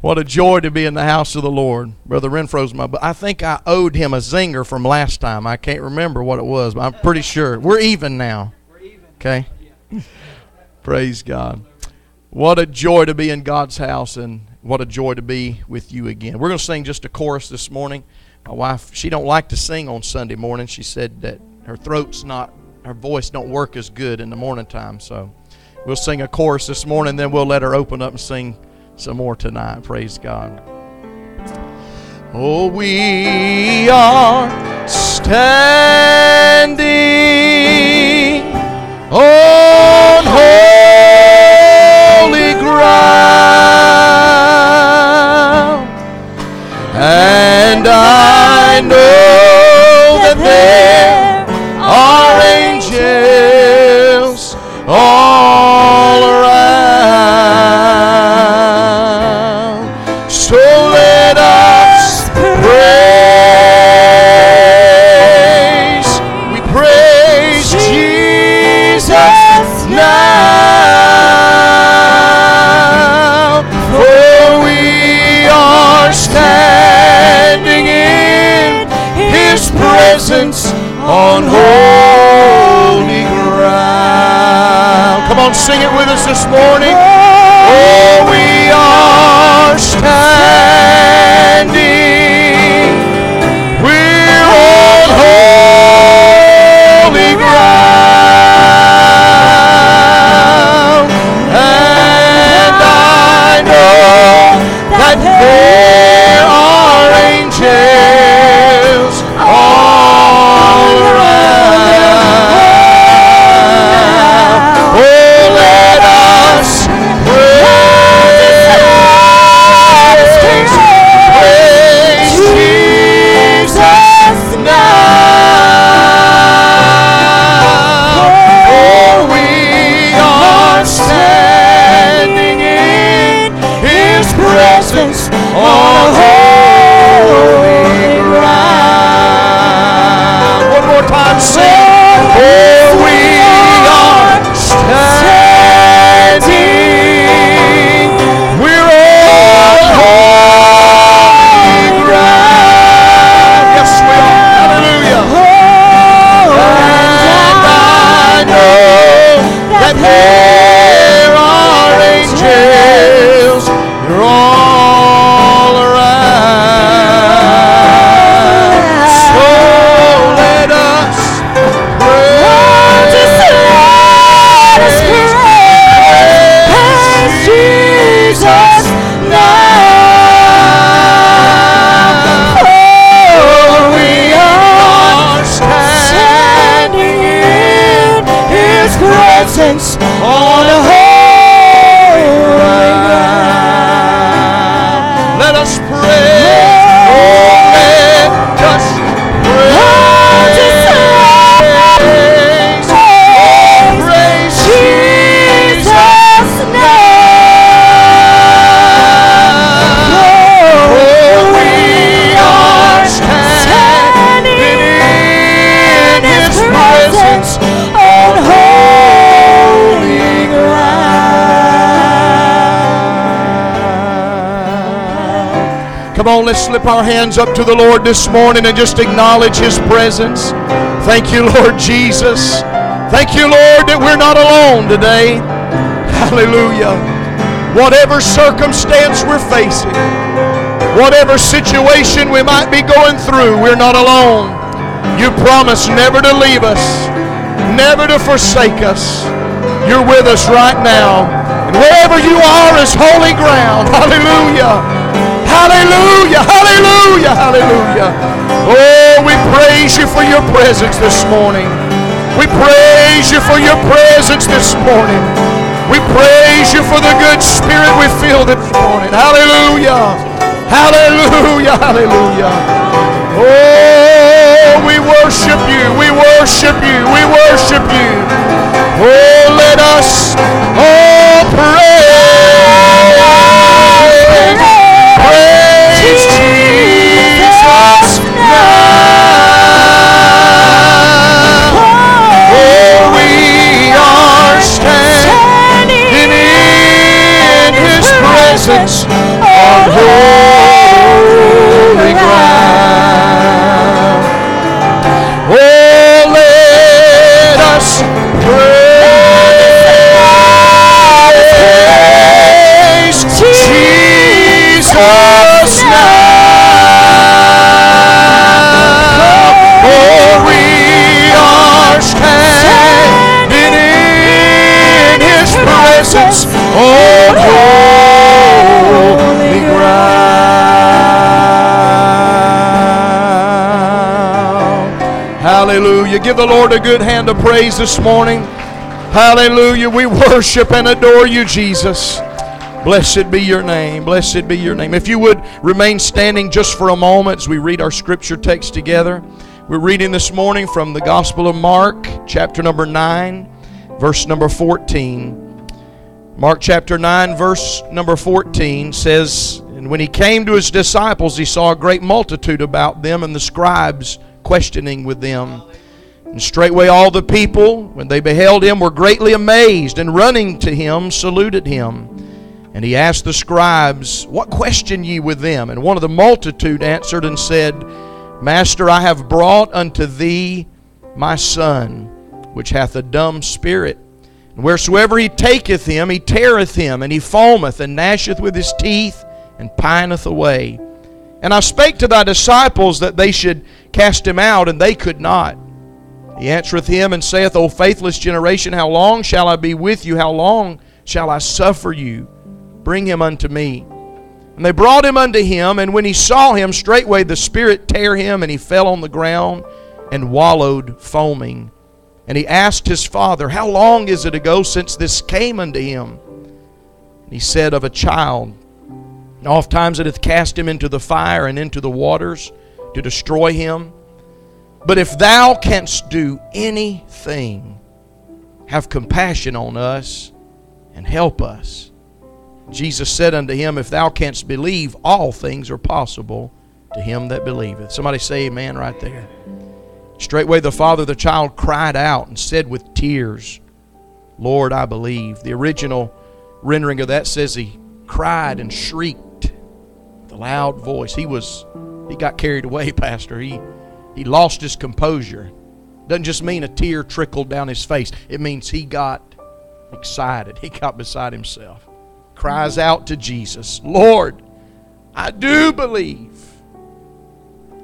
What a joy to be in the house of the Lord. Brother Renfro's my, but I think I owed him a zinger from last time. I can't remember what it was, but I'm pretty sure. We're even now. Okay? Praise God. What a joy to be in God's house and what a joy to be with you again. We're going to sing just a chorus this morning. My wife, she don't like to sing on Sunday morning. She said that her throat's not her voice don't work as good in the morning time. So we'll sing a chorus this morning, then we'll let her open up and sing some more tonight. Praise God. Oh, we are standing on I know Our hands up to the Lord this morning and just acknowledge His presence. Thank you, Lord Jesus. Thank you, Lord, that we're not alone today. Hallelujah. Whatever circumstance we're facing, whatever situation we might be going through, we're not alone. You promise never to leave us, never to forsake us. You're with us right now. And wherever you are is holy ground. Hallelujah. Hallelujah. Hallelujah. Hallelujah. Oh, we praise you for your presence this morning. We praise you for your presence this morning. We praise you for the good spirit we feel this morning. Hallelujah. Hallelujah. Hallelujah. Oh, we worship you. We worship you. We worship you. Oh, let us all praise. Presence on holy ground. Oh, let us praise Jesus now. Oh, we are standing in His presence on holy ground. Hallelujah. Give the Lord a good hand of praise this morning. Hallelujah. We worship and adore you, Jesus. Blessed be your name. Blessed be your name. If you would remain standing just for a moment as we read our scripture text together. We're reading this morning from the Gospel of Mark, chapter number 9, verse number 14. Mark chapter 9, verse number 14 says, And when he came to his disciples, he saw a great multitude about them, and the scribes questioning with them. And straightway all the people, when they beheld him, were greatly amazed, and running to him, saluted him. And he asked the scribes, What question ye with them? And one of the multitude answered and said, Master, I have brought unto thee my son, which hath a dumb spirit. And wheresoever he taketh him, he teareth him, and he foameth, and gnasheth with his teeth, and pineth away. And I spake to thy disciples that they should cast him out, and they could not. He answereth him and saith, O faithless generation, how long shall I be with you? How long shall I suffer you? Bring him unto me. And they brought him unto him, and when he saw him, straightway the Spirit tear him, and he fell on the ground and wallowed, foaming. And he asked his father, How long is it ago since this came unto him? And he said, Of a child. And oft times it hath cast him into the fire and into the waters to destroy him. But if thou canst do anything, have compassion on us and help us. Jesus said unto him, If thou canst believe, all things are possible to him that believeth. Somebody say amen right there. Straightway the father of the child cried out and said with tears, Lord, I believe. The original rendering of that says he cried and shrieked loud voice. He was he got carried away, Pastor. He he lost his composure. Doesn't just mean a tear trickled down his face. It means he got excited. He got beside himself. Cries out to Jesus, Lord, I do believe.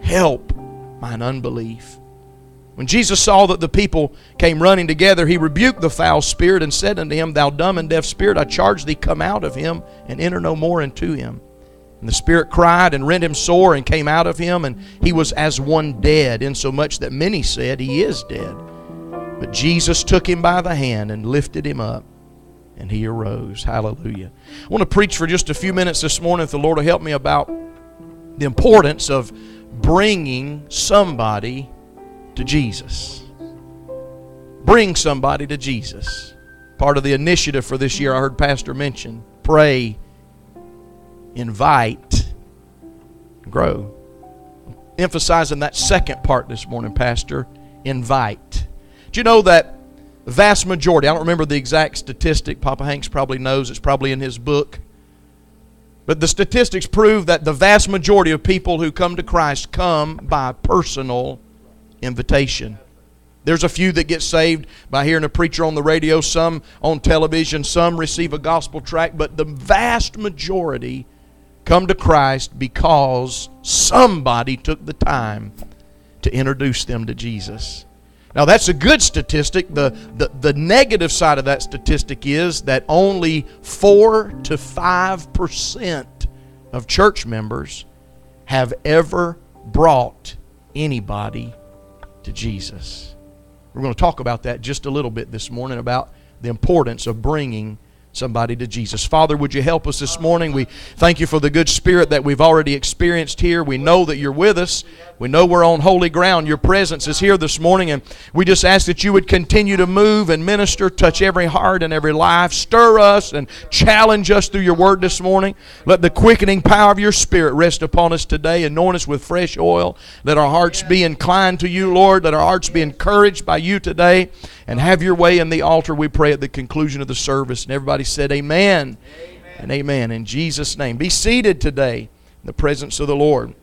Help mine unbelief. When Jesus saw that the people came running together, he rebuked the foul spirit and said unto him, Thou dumb and deaf spirit, I charge thee, come out of him and enter no more into him. And the spirit cried and rent him sore and came out of him, and he was as one dead, insomuch that many said, He is dead. But Jesus took him by the hand and lifted him up, and he arose. Hallelujah. I want to preach for just a few minutes this morning, if the Lord will help me, about the importance of bringing somebody to Jesus. Bring somebody to Jesus. Part of the initiative for this year, I heard Pastor mention pray, invite, grow. Emphasizing that second part this morning, Pastor invite. Do you know that the vast majority, I don't remember the exact statistic, Papa Hanks probably knows, it's probably in his book. But the statistics prove that the vast majority of people who come to Christ come by personal invitation. There's a few that get saved by hearing a preacher on the radio, some on television, some receive a gospel tract, but the vast majority come to Christ because somebody took the time to introduce them to Jesus. Now, that's a good statistic. The, the, the negative side of that statistic is that only 4 to 5% of church members have ever brought anybody to Jesus. We're going to talk about that just a little bit this morning about the importance of bringing somebody to Jesus. Father, would you help us this morning? We thank you for the good spirit that we've already experienced here. We know that you're with us. We know we're on holy ground. Your presence is here this morning, and we just ask that you would continue to move and minister, touch every heart and every life, stir us and challenge us through your word this morning. Let the quickening power of your spirit rest upon us today. Anoint us with fresh oil. Let our hearts be inclined to you, Lord. Let our hearts be encouraged by you today. And have your way in the altar, we pray, at the conclusion of the service. And everybody said, Amen, amen. and amen. In Jesus' name. Be seated today in the presence of the Lord.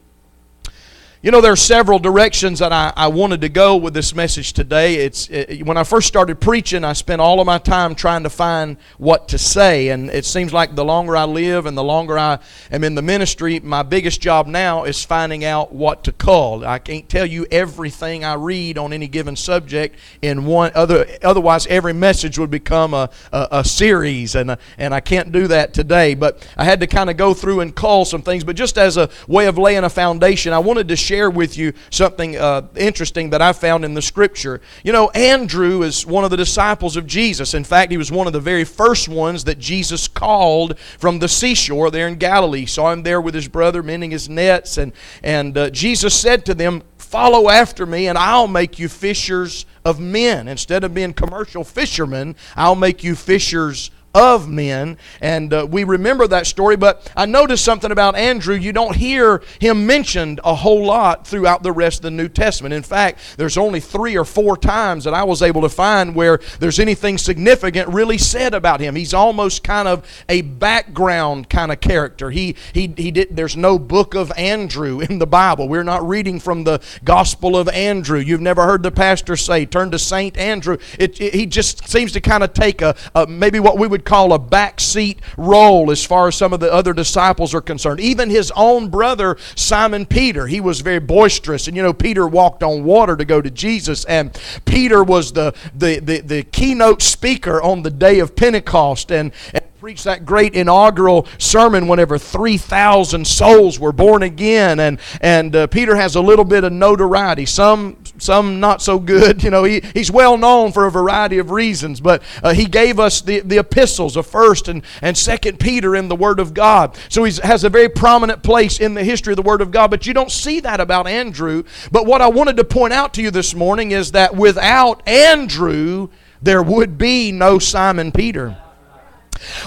You know, there are several directions that I, I wanted to go with this message today. It's it, when I first started preaching, I spent all of my time trying to find what to say, and it seems like the longer I live and the longer I am in the ministry, my biggest job now is finding out what to call. I can't tell you everything I read on any given subject in one other. Otherwise, every message would become a, a, a series, and a, and I can't do that today. But I had to kind of go through and call some things. But just as a way of laying a foundation, I wanted to share with you something uh, interesting that I found in the scripture. You know, Andrew is one of the disciples of Jesus. In fact, he was one of the very first ones that Jesus called from the seashore there in Galilee. Saw him there with his brother mending his nets, and, and uh, Jesus said to them, Follow after me, and I'll make you fishers of men. Instead of being commercial fishermen, I'll make you fishers of men. And uh, we remember that story, but I noticed something about Andrew. You don't hear him mentioned a whole lot throughout the rest of the New Testament. In fact, there's only three or four times that I was able to find where there's anything significant really said about him. He's almost kind of a background kind of character. He, he, he did, there's no book of Andrew in the Bible. We're not reading from the Gospel of Andrew. You've never heard the pastor say, turn to Saint Andrew. It, it, he just seems to kind of take a, a maybe what we would call a backseat role as far as some of the other disciples are concerned. Even his own brother, Simon Peter, he was very boisterous. And you know, Peter walked on water to go to Jesus, and Peter was the, the, the, the keynote speaker on the day of Pentecost. And, and preached that great inaugural sermon whenever 3,000 souls were born again. And, and uh, Peter has a little bit of notoriety, some, some not so good. You know, he, he's well known for a variety of reasons, but uh, he gave us the, the epistles of 1st and, and 2nd Peter in the Word of God. So he has a very prominent place in the history of the Word of God, but you don't see that about Andrew. But what I wanted to point out to you this morning is that without Andrew, there would be no Simon Peter.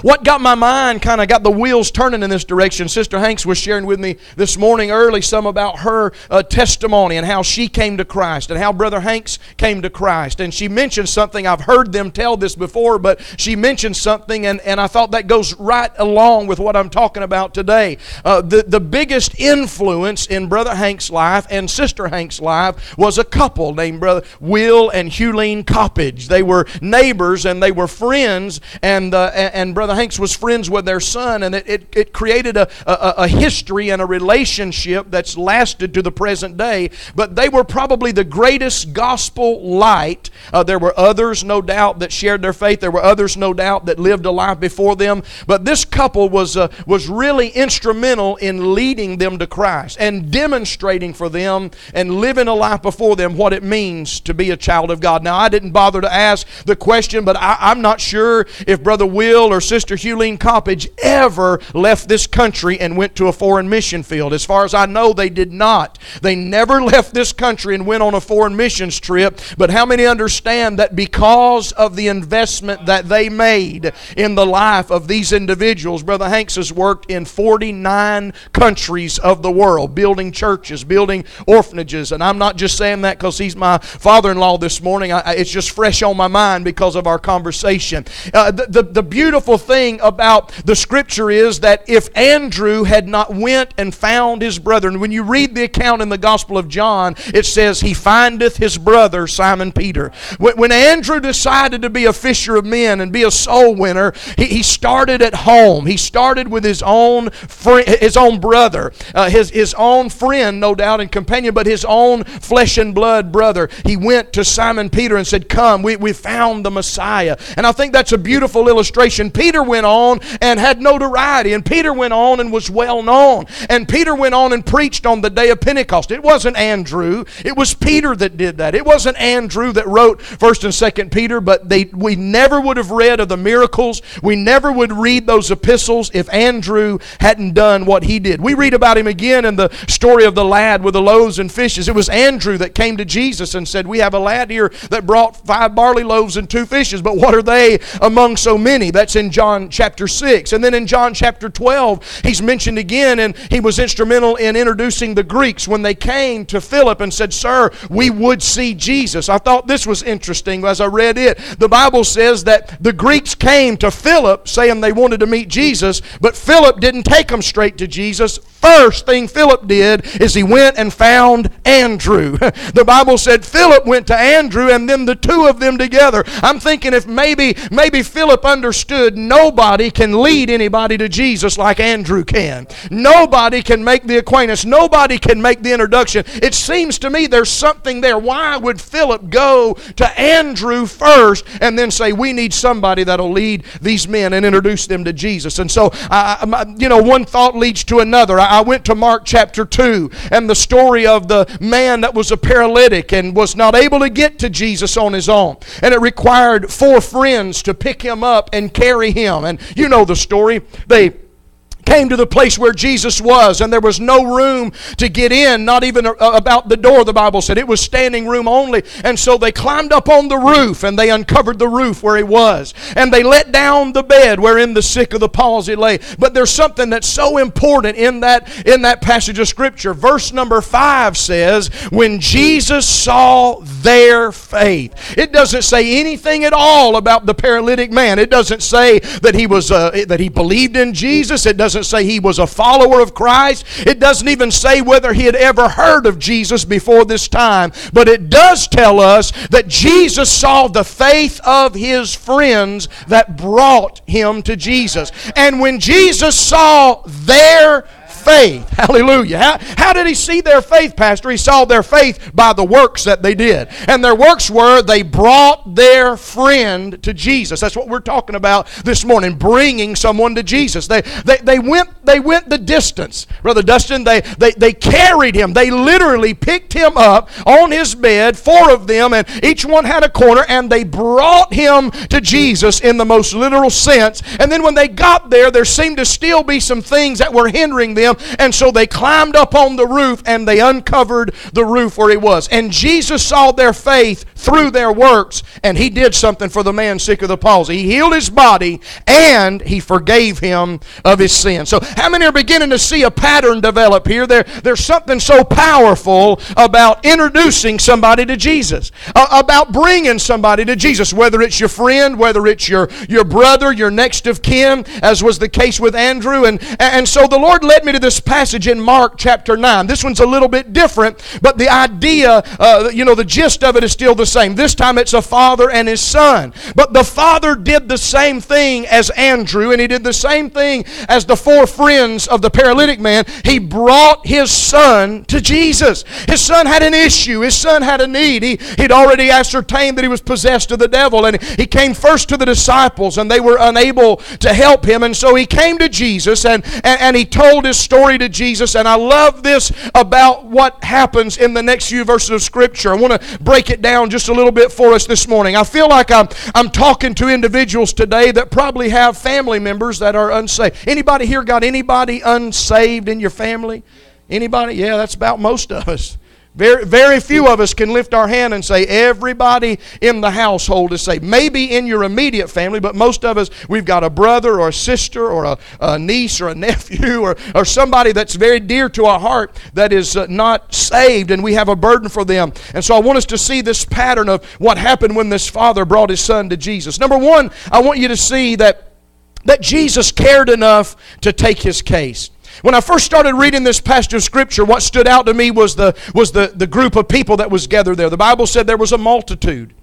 What got my mind kind of got the wheels turning in this direction? Sister Hanks was sharing with me this morning early some about her uh, testimony and how she came to Christ and how Brother Hanks came to Christ. And she mentioned something, I've heard them tell this before, but she mentioned something, and, and I thought that goes right along with what I'm talking about today. Uh, the, the biggest influence in Brother Hanks' life and Sister Hanks' life was a couple named Brother Will and Huline Coppage. They were neighbors and they were friends, and, uh, and and Brother Hanks was friends with their son, and it, it, it created a, a, a history and a relationship that's lasted to the present day. But they were probably the greatest gospel light. Uh, there were others, no doubt, that shared their faith. There were others, no doubt, that lived a life before them. But this couple was, uh, was really instrumental in leading them to Christ and demonstrating for them and living a life before them what it means to be a child of God. Now, I didn't bother to ask the question, but I, I'm not sure if Brother Will or Sister Huline Coppage ever left this country and went to a foreign mission field. As far as I know, they did not. They never left this country and went on a foreign missions trip. But how many understand that because of the investment that they made in the life of these individuals, Brother Hanks has worked in 49 countries of the world, building churches, building orphanages. And I'm not just saying that because he's my father in law this morning. I, it's just fresh on my mind because of our conversation. Uh, the, the, the beautiful thing about the scripture is that if Andrew had not went and found his brother, and when you read the account in the Gospel of John, it says he findeth his brother Simon Peter. When, Andrew decided to be a fisher of men and be a soul winner, he, he started at home. He started with his own friend, his own brother, uh, his his own friend, no doubt, and companion, but his own flesh and blood brother. He went to Simon Peter and said, "Come, we we found the Messiah." And I think that's a beautiful illustration. Peter went on and had notoriety, and Peter went on and was well known, and Peter went on and preached on the day of Pentecost. It wasn't Andrew; it was Peter that did that. It wasn't Andrew that wrote First and Second Peter, but they we never would have read of the miracles. We never would read those epistles if Andrew hadn't done what he did. We read about him again in the story of the lad with the loaves and fishes. It was Andrew that came to Jesus and said, "We have a lad here that brought five barley loaves and two fishes, but what are they among so many?" That's in John chapter 6. And then in John chapter 12, he's mentioned again and he was instrumental in introducing the Greeks when they came to Philip and said, "Sir, we would see Jesus." I thought this was interesting as I read it. The Bible says that the Greeks came to Philip saying they wanted to meet Jesus, but Philip didn't take them straight to Jesus. First thing Philip did is he went and found Andrew. the Bible said Philip went to Andrew and then the two of them together. I'm thinking if maybe maybe Philip understood nobody can lead anybody to Jesus like Andrew can. Nobody can make the acquaintance. Nobody can make the introduction. It seems to me there's something there. Why would Philip go to Andrew first and then say we need somebody that'll lead these men and introduce them to Jesus? And so, I, you know, one thought leads to another. I, I went to Mark chapter 2 and the story of the man that was a paralytic and was not able to get to Jesus on his own. And it required four friends to pick him up and carry him. And you know the story. They came to the place where Jesus was, and there was no room to get in, not even about the door, the Bible said. It was standing room only. And so they climbed up on the roof and they uncovered the roof where he was. And they let down the bed wherein the sick of the palsy lay. But there's something that's so important in that, in that passage of Scripture. Verse number five says, When Jesus saw their faith. It doesn't say anything at all about the paralytic man. It doesn't say that he was uh, that he believed in Jesus. It doesn't say he was a follower of Christ. It doesn't even say whether he had ever heard of Jesus before this time. But it does tell us that Jesus saw the faith of his friends that brought him to Jesus. And when Jesus saw their faith. Hallelujah. How, how did he see their faith, Pastor? He saw their faith by the works that they did. And their works were they brought their friend to Jesus. That's what we're talking about this morning, bringing someone to Jesus. They, they, they, went, they went the distance. Brother Dustin, they, they, they carried him. They literally picked him up on his bed, four of them, and each one had a corner, and they brought him to Jesus in the most literal sense. And then when they got there, there seemed to still be some things that were hindering them them. And so they climbed up on the roof and they uncovered the roof where he was. And Jesus saw their faith through their works, and he did something for the man sick of the palsy. He healed his body and he forgave him of his sin. So, how many are beginning to see a pattern develop here? There, there's something so powerful about introducing somebody to Jesus, uh, about bringing somebody to Jesus, whether it's your friend, whether it's your, your brother, your next of kin, as was the case with Andrew. And, and so the Lord led me to this passage in Mark chapter 9. This one's a little bit different, but the idea, uh, you know, the gist of it is still the same. This time it's a father and his son. But the father did the same thing as Andrew, and he did the same thing as the four friends of the paralytic man. He brought his son to Jesus. His son had an issue, his son had a need. He, he'd already ascertained that he was possessed of the devil, and he came first to the disciples, and they were unable to help him. And so he came to Jesus and, and, and he told his story to Jesus. And I love this about what happens in the next few verses of Scripture. I want to break it down just a little bit for us this morning. I feel like I'm, I'm talking to individuals today that probably have family members that are unsaved. Anybody here got anybody unsaved in your family? Anybody? Yeah, that's about most of us. Very, very few of us can lift our hand and say everybody in the household is saved. Maybe in your immediate family, but most of us, we've got a brother or a sister or a, a niece or a nephew or, or somebody that's very dear to our heart that is uh, not saved, and we have a burden for them. And so I want us to see this pattern of what happened when this father brought his son to Jesus. Number one, I want you to see that, that Jesus cared enough to take his case. When I first started reading this passage of Scripture, what stood out to me was the, was the, the group of people that was gathered there. The Bible said there was a multitude.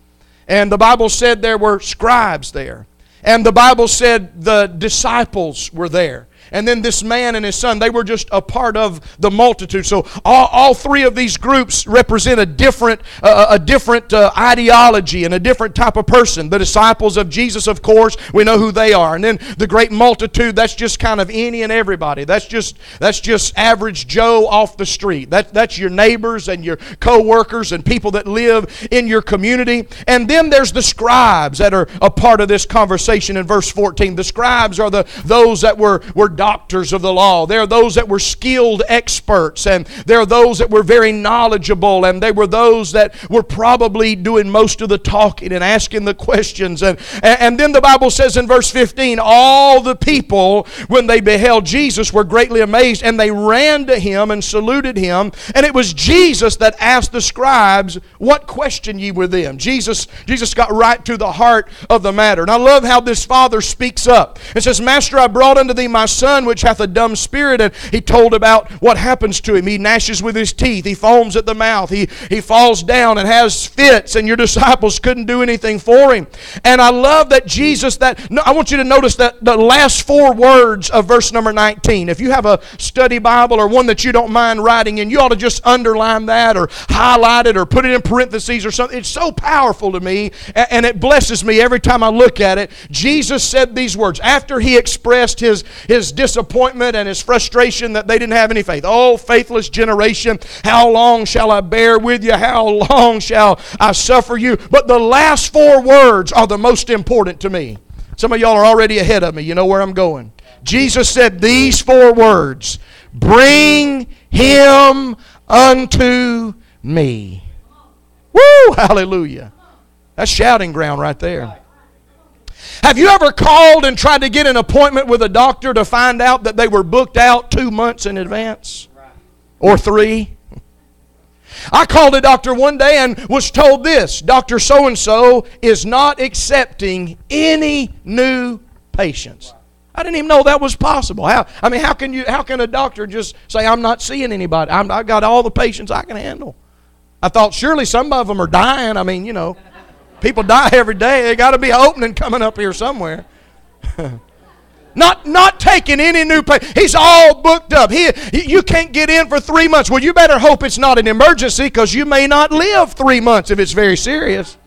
And the Bible said there were scribes there. And the Bible said the disciples were there and then this man and his son, they were just a part of the multitude. So all, all three of these groups represent a different, uh, a different uh, ideology and a different type of person. The disciples of Jesus, of course, we know who they are. And then the great multitude, that's just kind of any and everybody. That's just, that's just average Joe off the street. That, that's your neighbors and your co-workers and people that live in your community. And then there's the scribes that are a part of this conversation in verse 14. The scribes are the those that were, were doctors of the law. There are those that were skilled experts, and there are those that were very knowledgeable, and they were those that were probably doing most of the talking and asking the questions. And, and then the Bible says in verse 15, all the people, when they beheld Jesus, were greatly amazed, and they ran to him and saluted him. And it was Jesus that asked the scribes, What question ye with them? Jesus, Jesus got right to the heart of the matter. And I love how this father speaks up and says, Master, I brought unto thee my son son which hath a dumb spirit. And he told about what happens to him. He gnashes with his teeth, he foams at the mouth, he, he falls down and has fits, and your disciples couldn't do anything for him. And I love that Jesus, that I want you to notice that the last four words of verse number 19. If you have a study Bible or one that you don't mind writing in, you ought to just underline that or highlight it or put it in parentheses or something. It's so powerful to me and it blesses me every time I look at it. Jesus said these words after he expressed his, his disappointment and his frustration that they didn't have any faith. Oh, faithless generation, how long shall I bear with you? How long shall I suffer you? But the last four words are the most important to me. Some of y'all are already ahead of me. You know where I'm going. Jesus said these four words Bring him unto me. Woo! Hallelujah. That's shouting ground right there. Have you ever called and tried to get an appointment with a doctor to find out that they were booked out two months in advance? Or three? I called a doctor one day and was told this Dr. So and so is not accepting any new patients. I didn't even know that was possible. How, I mean, how can, you, how can a doctor just say, I'm not seeing anybody? I'm, I got all the patients I can handle? I thought surely some of them are dying. I mean, you know. People die every day. They got to be opening coming up here somewhere. not not taking any new pay. He's all booked up. He, you can't get in for three months. Well, you better hope it's not an emergency because you may not live three months if it's very serious.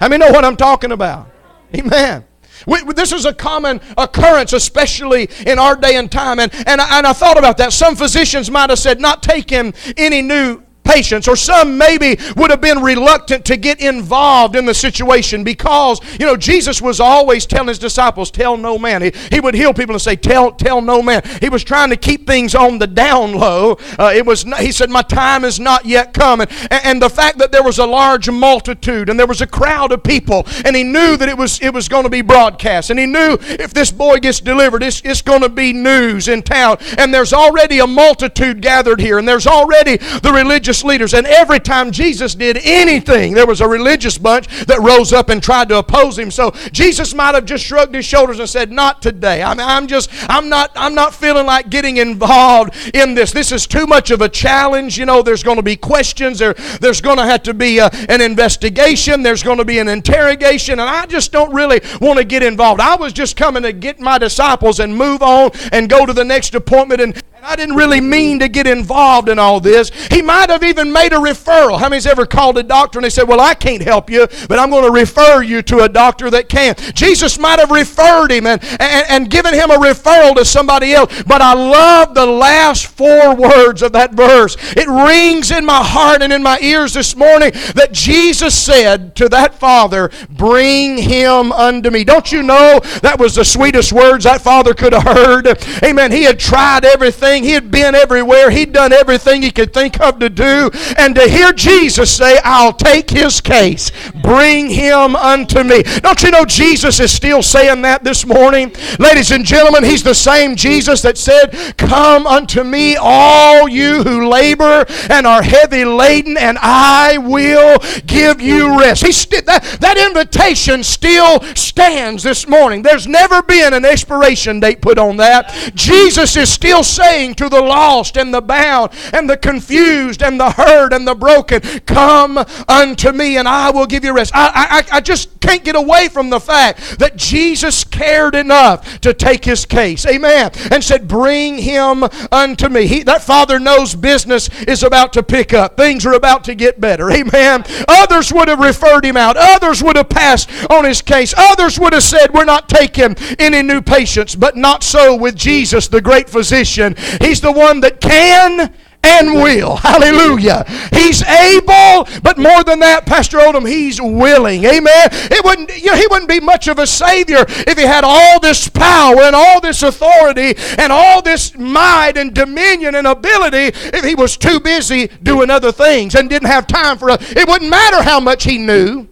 How many know what I'm talking about? Amen. We, this is a common occurrence, especially in our day and time. And, and, I, and I thought about that. Some physicians might have said, not taking any new patients, or some maybe would have been reluctant to get involved in the situation because, you know, Jesus was always telling his disciples, tell no man. He, he would heal people and say, tell, tell no man. He was trying to keep things on the down low. Uh, it was, not, he said, my time is not yet coming. And, and the fact that there was a large multitude and there was a crowd of people and he knew that it was, it was going to be broadcast and he knew if this boy gets delivered, it's, it's going to be news in town. And there's already a multitude gathered here and there's already the religious religious leaders. And every time Jesus did anything, there was a religious bunch that rose up and tried to oppose him. So Jesus might have just shrugged his shoulders and said, Not today. I mean, I'm just, I'm not, I'm not feeling like getting involved in this. This is too much of a challenge. You know, there's going to be questions. There, there's going to have to be a, an investigation. There's going to be an interrogation. And I just don't really want to get involved. I was just coming to get my disciples and move on and go to the next appointment. And, and I didn't really mean to get involved in all this. He might have even made a referral. How many's ever called a doctor and they said, Well, I can't help you, but I'm going to refer you to a doctor that can? Jesus might have referred him and, and, and given him a referral to somebody else. But I love the last four words of that verse. It rings in my heart and in my ears this morning that Jesus said to that father, Bring him unto me. Don't you know that was the sweetest words that father could have heard? Amen. He had tried everything. He had been everywhere. He'd done everything he could think of to do. And to hear Jesus say, I'll take his case. Bring him unto me. Don't you know Jesus is still saying that this morning? Ladies and gentlemen, he's the same Jesus that said, Come unto me, all you who labor and are heavy laden, and I will give you rest. He st- that, that invitation still stands this morning. There's never been an expiration date put on that. Jesus is still saying, saying to the lost and the bound and the confused and the hurt and the broken, Come unto me and I will give you rest. I, I, I just can't get away from the fact that Jesus cared enough to take his case. Amen. And said, Bring him unto me. He, that father knows business is about to pick up, things are about to get better. Amen. Others would have referred him out, others would have passed on his case, others would have said, We're not taking any new patients, but not so with Jesus, the great physician. He's the one that can and will. Hallelujah. He's able, but more than that, Pastor Odom, he's willing. Amen. It wouldn't, you know, he wouldn't be much of a savior if he had all this power and all this authority and all this might and dominion and ability if he was too busy doing other things and didn't have time for it. It wouldn't matter how much he knew.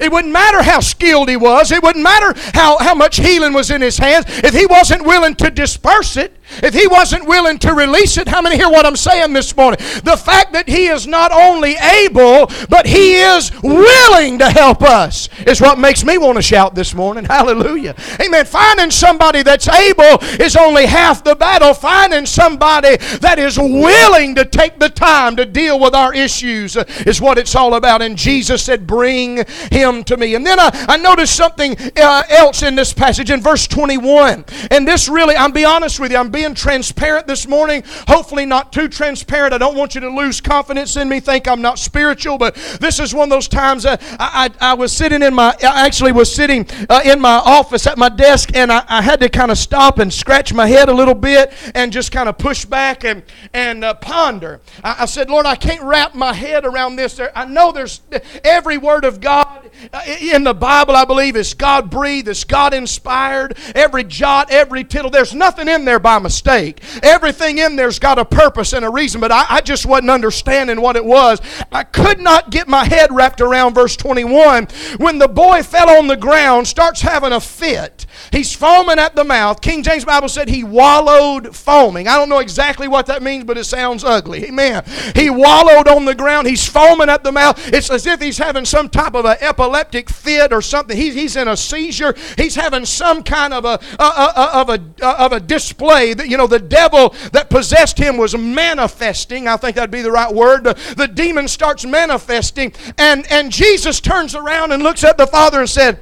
It wouldn't matter how skilled he was. It wouldn't matter how, how much healing was in his hands. If he wasn't willing to disperse it, if he wasn't willing to release it, how many hear what I'm saying this morning? The fact that he is not only able, but he is willing to help us is what makes me want to shout this morning. Hallelujah. Amen. Finding somebody that's able is only half the battle. Finding somebody that is willing to take the time to deal with our issues is what it's all about. And Jesus said, Bring him to me. And then I, I noticed something uh, else in this passage in verse 21. And this really, I'm be honest with you, I'm being transparent this morning. Hopefully, not too transparent. I don't want you to lose confidence in me, think I'm not spiritual, but this is one of those times I, I, I, was sitting in my, I actually was sitting uh, in my office at my desk, and I, I had to kind of stop and scratch my head a little bit and just kind of push back and, and uh, ponder. I, I, said, Lord, I can't wrap my head around this. There, I know there's every word of God Uh, in the Bible, I believe, is God breathed, it's God inspired. Every jot, every tittle, there's nothing in there by mistake mistake. Everything in there's got a purpose and a reason, but I, I just wasn't understanding what it was. I could not get my head wrapped around verse 21 when the boy fell on the ground, starts having a fit. He's foaming at the mouth. King James Bible said he wallowed foaming. I don't know exactly what that means, but it sounds ugly. Amen. He wallowed on the ground. He's foaming at the mouth. It's as if he's having some type of an epileptic fit or something. He's, he's in a seizure. He's having some kind of a, a, a of a of a display. That you know, the devil that possessed him was manifesting. I think that'd be the right word. The, the demon starts manifesting, and and Jesus turns around and looks at the father and said.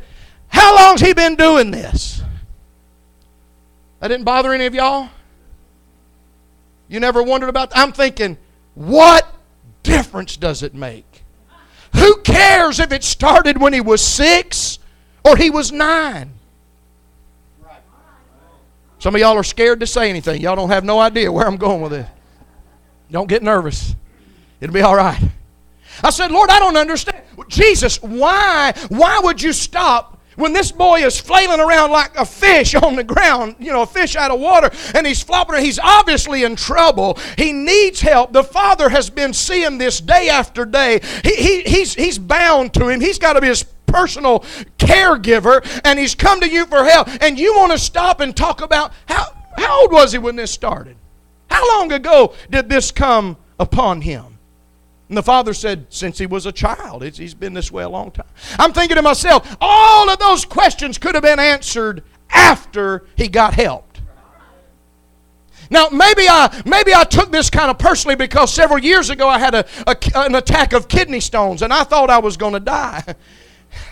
How long's he been doing this? That didn't bother any of y'all? You never wondered about that? I'm thinking, what difference does it make? Who cares if it started when he was six or he was nine? Some of y'all are scared to say anything. Y'all don't have no idea where I'm going with it. Don't get nervous. It'll be all right. I said, Lord, I don't understand. Jesus, why, why would you stop when this boy is flailing around like a fish on the ground, you know, a fish out of water, and he's flopping, he's obviously in trouble. He needs help. The father has been seeing this day after day. He, he, he's, he's bound to him. He's got to be his personal caregiver, and he's come to you for help. And you want to stop and talk about how, how old was he when this started? How long ago did this come upon him. And the father said, Since he was a child, he's been this way a long time. I'm thinking to myself, all of those questions could have been answered after he got helped. Now, maybe I, maybe I took this kind of personally because several years ago I had a, a an attack of kidney stones and I thought I was going to die.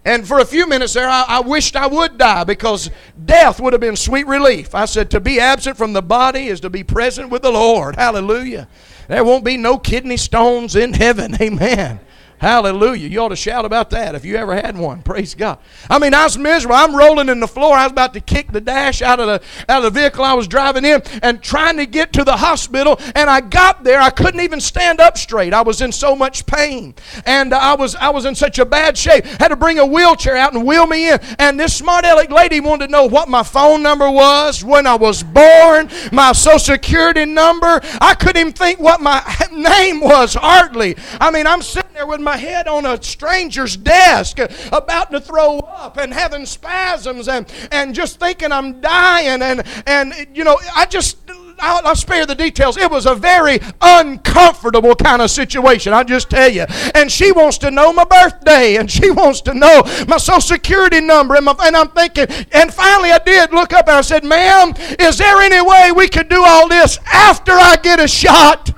And for a few minutes there, I, I, wished I would die because death would have been sweet relief. I said, To be absent from the body is to be present with the Lord. Hallelujah. There won't be no kidney stones in heaven. Amen. Hallelujah. You ought to shout about that if you ever had one. Praise God. I mean, I was miserable. I'm rolling in the floor. I was about to kick the dash out of the out of the vehicle I was driving in and trying to get to the hospital. And I got there. I couldn't even stand up straight. I was in so much pain. And I was I was in such a bad shape. Had to bring a wheelchair out and wheel me in. And this smart aleck lady wanted to know what my phone number was, when I was born, my social security number. I couldn't even think what my name was, hardly. I mean, I'm sitting there with my head on a stranger's desk, about to throw up and having spasms and, and just thinking I'm dying. And, and you know, I just, I'll, I'll, spare the details. It was a very uncomfortable kind of situation, I just tell you. And she wants to know my birthday, and she wants to know my social security number. And, my, and I'm thinking, and finally I did look up and I said, Ma'am, is there any way we could do all this after I get a shot?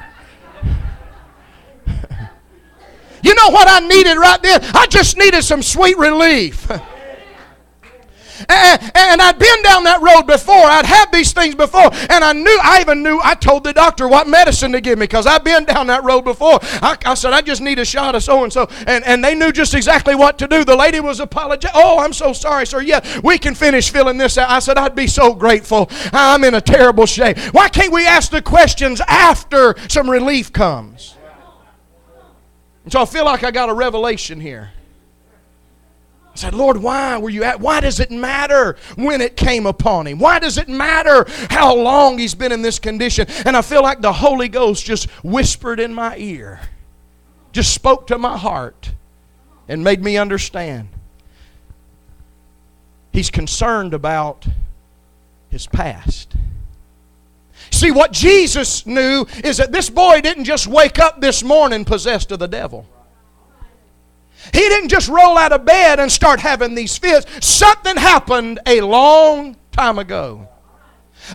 You know what I needed right then? I just needed some sweet relief. And, and, I'd been down that road before. I'd had these things before. And I knew, I even knew, I told the doctor what medicine to give me because I'd been down that road before. I, I said, I just need a shot of so and so. And they knew just exactly what to do. The lady was apologetic. Oh, I'm so sorry, sir. Yeah, we can finish filling this out. I said, I'd be so grateful. I'm in a terrible shape. Why can't we ask the questions after some relief comes? And so I feel like I got a revelation here. I said, Lord, why were you at? Why does it matter when it came upon him? Why does it matter how long he's been in this condition? And I feel like the Holy Ghost just whispered in my ear, just spoke to my heart, and made me understand. He's concerned about his past. See, what Jesus knew is that this boy didn't just wake up this morning possessed of the devil. He didn't just roll out of bed and start having these fits. Something happened a long time ago.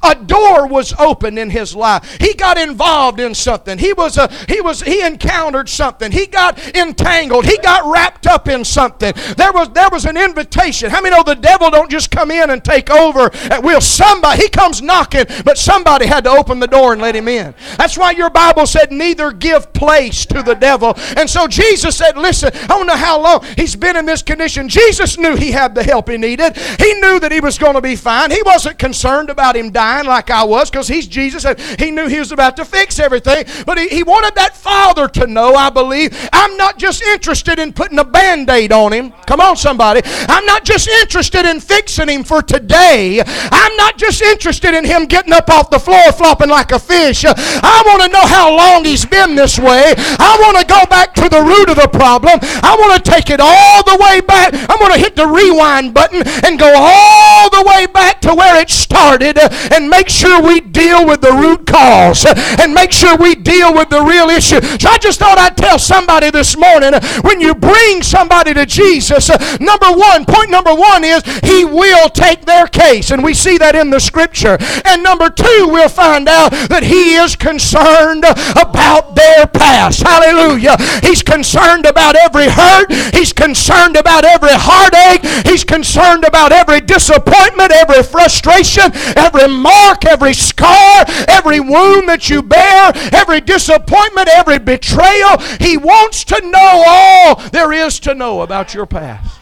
A door was opened in his life. He got involved in something. He was a he was he encountered something. He got entangled. He got wrapped up in something. There was there was an invitation. How many know the devil don't just come in and take over at will? Somebody he comes knocking, but somebody had to open the door and let him in. That's why your Bible said neither give place to the devil. And so Jesus said, "Listen, I don't know how long he's been in this condition. Jesus knew he had the help he needed. He knew that he was going to be fine. He wasn't concerned about him dying like I was because he's Jesus and he knew he was about to fix everything. But he, he wanted that father to know, I believe, I'm not just interested in putting a band aid on him. Come on, somebody. I'm not just interested in fixing him for today. I'm not just interested in him getting up off the floor flopping like a fish. I want to know how long he's been this way. I want to go back to the root of the problem. I want to take it all the way back. I'm going to hit the rewind button and go all the way back to where it started and make sure we deal with the root cause and make sure we deal with the real issue. So I just thought I'd tell somebody this morning when you bring somebody to Jesus, number one, point number one is he will take their case. And we see that in the scripture. And number two, we'll find out that he is concerned about their past. Hallelujah. He's concerned about every hurt. He's concerned about every heartache. He's concerned about every disappointment, every frustration, every mark, every scar, every wound that you bear, every disappointment, every betrayal. He wants to know all there is to know about your past.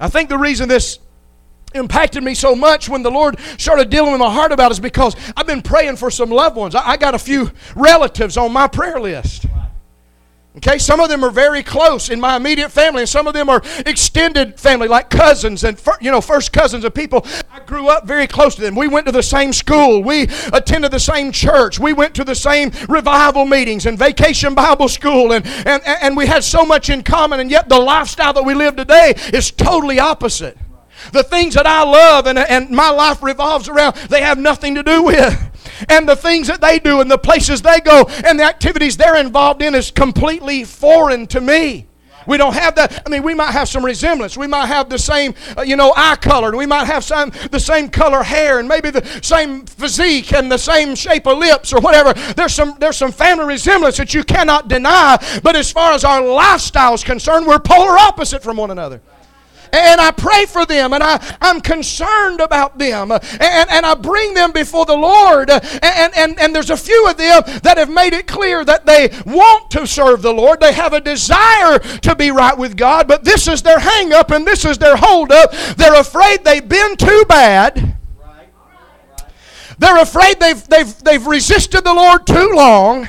I think the reason this impacted me so much when the Lord started dealing with my heart about it is because I've been praying for some loved ones. I got a few relatives on my prayer list. Okay, some of them are very close in my immediate family, and some of them are extended family, like cousins and you know first cousins of people. I grew up very close to them. We went to the same school. We attended the same church. We went to the same revival meetings and vacation Bible school, and and and we had so much in common. And yet the lifestyle that we live today is totally opposite. The things that I love and, and my life revolves around, they have nothing to do with. And the things that they do and the places they go and the activities they're involved in is completely foreign to me. We don't have that. I mean, we might have some resemblance. We might have the same, uh, you know, eye color. We might have some the same color hair, and maybe the same physique and the same shape of lips or whatever. There's some there's some family resemblance that you cannot deny. But as far as our lifestyle is concerned, we're polar opposite from one another and I pray for them, and I, I'm concerned about them, and, and I bring them before the Lord. And, and, and there's a few of them that have made it clear that they want to serve the Lord. They have a desire to be right with God, but this is their hang up and this is their hold up. They're afraid they've been too bad. They're afraid they've, they've, they've resisted the Lord too long.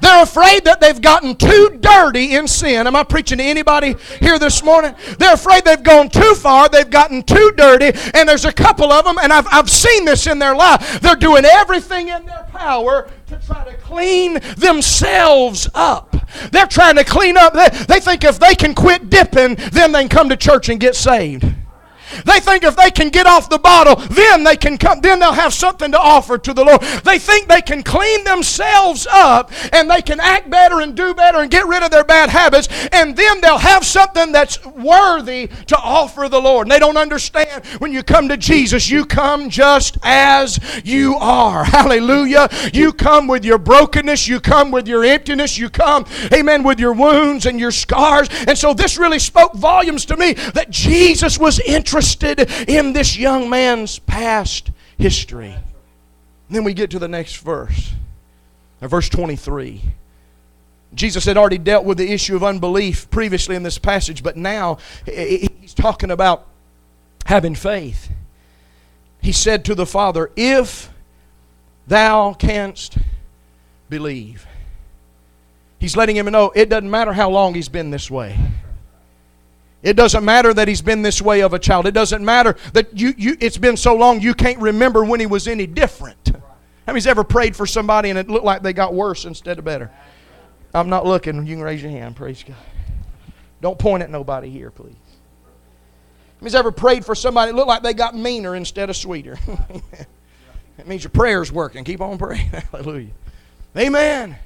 They're afraid that they've gotten too dirty in sin. Am I preaching to anybody here this morning? They're afraid they've gone too far, they've gotten too dirty, and there's a couple of them, and I've, I've seen this in their life. They're doing everything in their power to try to clean themselves up. They're trying to clean up. They, they think if they can quit dipping, then they can come to church and get saved. They think if they can get off the bottle, then they can come, then they'll have something to offer to the Lord. They think they can clean themselves up and they can act better and do better and get rid of their bad habits, and then they'll have something that's worthy to offer the Lord. And they don't understand when you come to Jesus, you come just as you are. Hallelujah. You come with your brokenness, you come with your emptiness, you come, amen, with your wounds and your scars. And so this really spoke volumes to me that Jesus was interested interested in this young man's past history. And then we get to the next verse, verse 23. Jesus had already dealt with the issue of unbelief previously in this passage, but now he's talking about having faith. He said to the Father, If thou canst believe. He's letting him know it doesn't matter how long he's been this way. It doesn't matter that he's been this way of a child. It doesn't matter that you, you it's been so long you can't remember when he was any different. How many's ever prayed for somebody and it looked like they got worse instead of better? I'm not looking. You can raise your hand. Praise God. Don't point at nobody here, please. Has ever prayed for somebody it looked like they got meaner instead of sweeter? that means your prayer's working. Keep on praying. Hallelujah. Amen.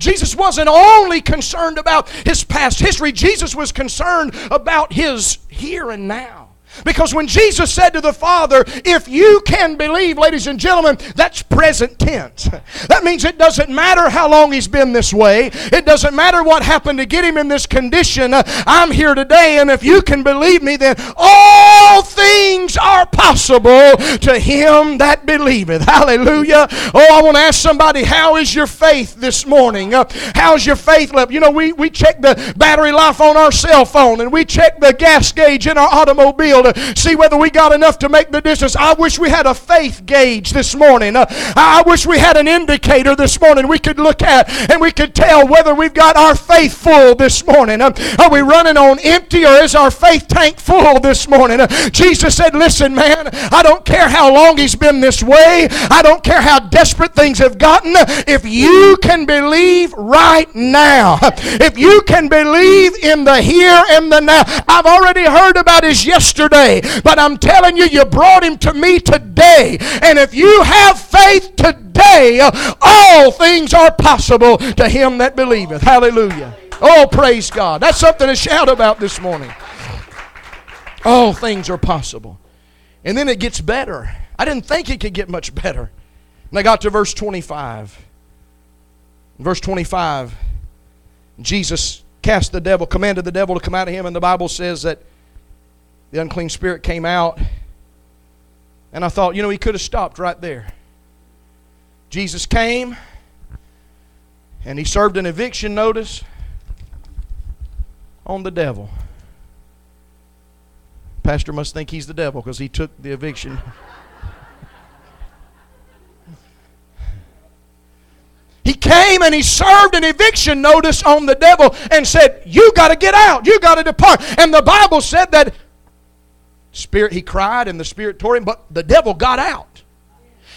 Jesus wasn't only concerned about his past history, Jesus was concerned about his here and now. Because when Jesus said to the Father, If you can believe, ladies and gentlemen, that's present tense. That means it doesn't matter how long he's been this way, it doesn't matter what happened to get him in this condition. I'm here today, and if you can believe me, then all things are possible to him that believeth. Hallelujah. Oh, I want to ask somebody, How is your faith this morning? Uh, how's your faith level? You know, we, we check the battery life on our cell phone, and we check the gas gauge in our automobile to see whether we got enough to make the distance. I wish we had a faith gauge this morning. Uh, I wish we had an indicator this morning we could look at and we could tell whether we've got our faith full this morning. Uh, are we running on empty or is our faith tank full this morning? Uh, Jesus said, Listen, man, I don't care how long he's been this way, I don't care how desperate things have gotten. If you can believe right now, if you can believe in the here and the now, I've already heard about his yesterday yesterday, but I'm telling you, you brought him to me today. And if you have faith today, all things are possible to him that believeth. Hallelujah. Oh, praise God. That's something to shout about this morning. All things are possible. And then it gets better. I didn't think it could get much better. And I got to verse 25. verse 25, Jesus cast the devil, commanded the devil to come out of him, and the Bible says that the unclean spirit came out. And I thought, you know, he could have stopped right there. Jesus came and he served an eviction notice on the devil. Pastor must think he's the devil because he took the eviction. He came and he served an eviction notice on the devil and said, You got to get out. You got to depart. And the Bible said that Spirit, he cried and the Spirit tore him, but the devil got out.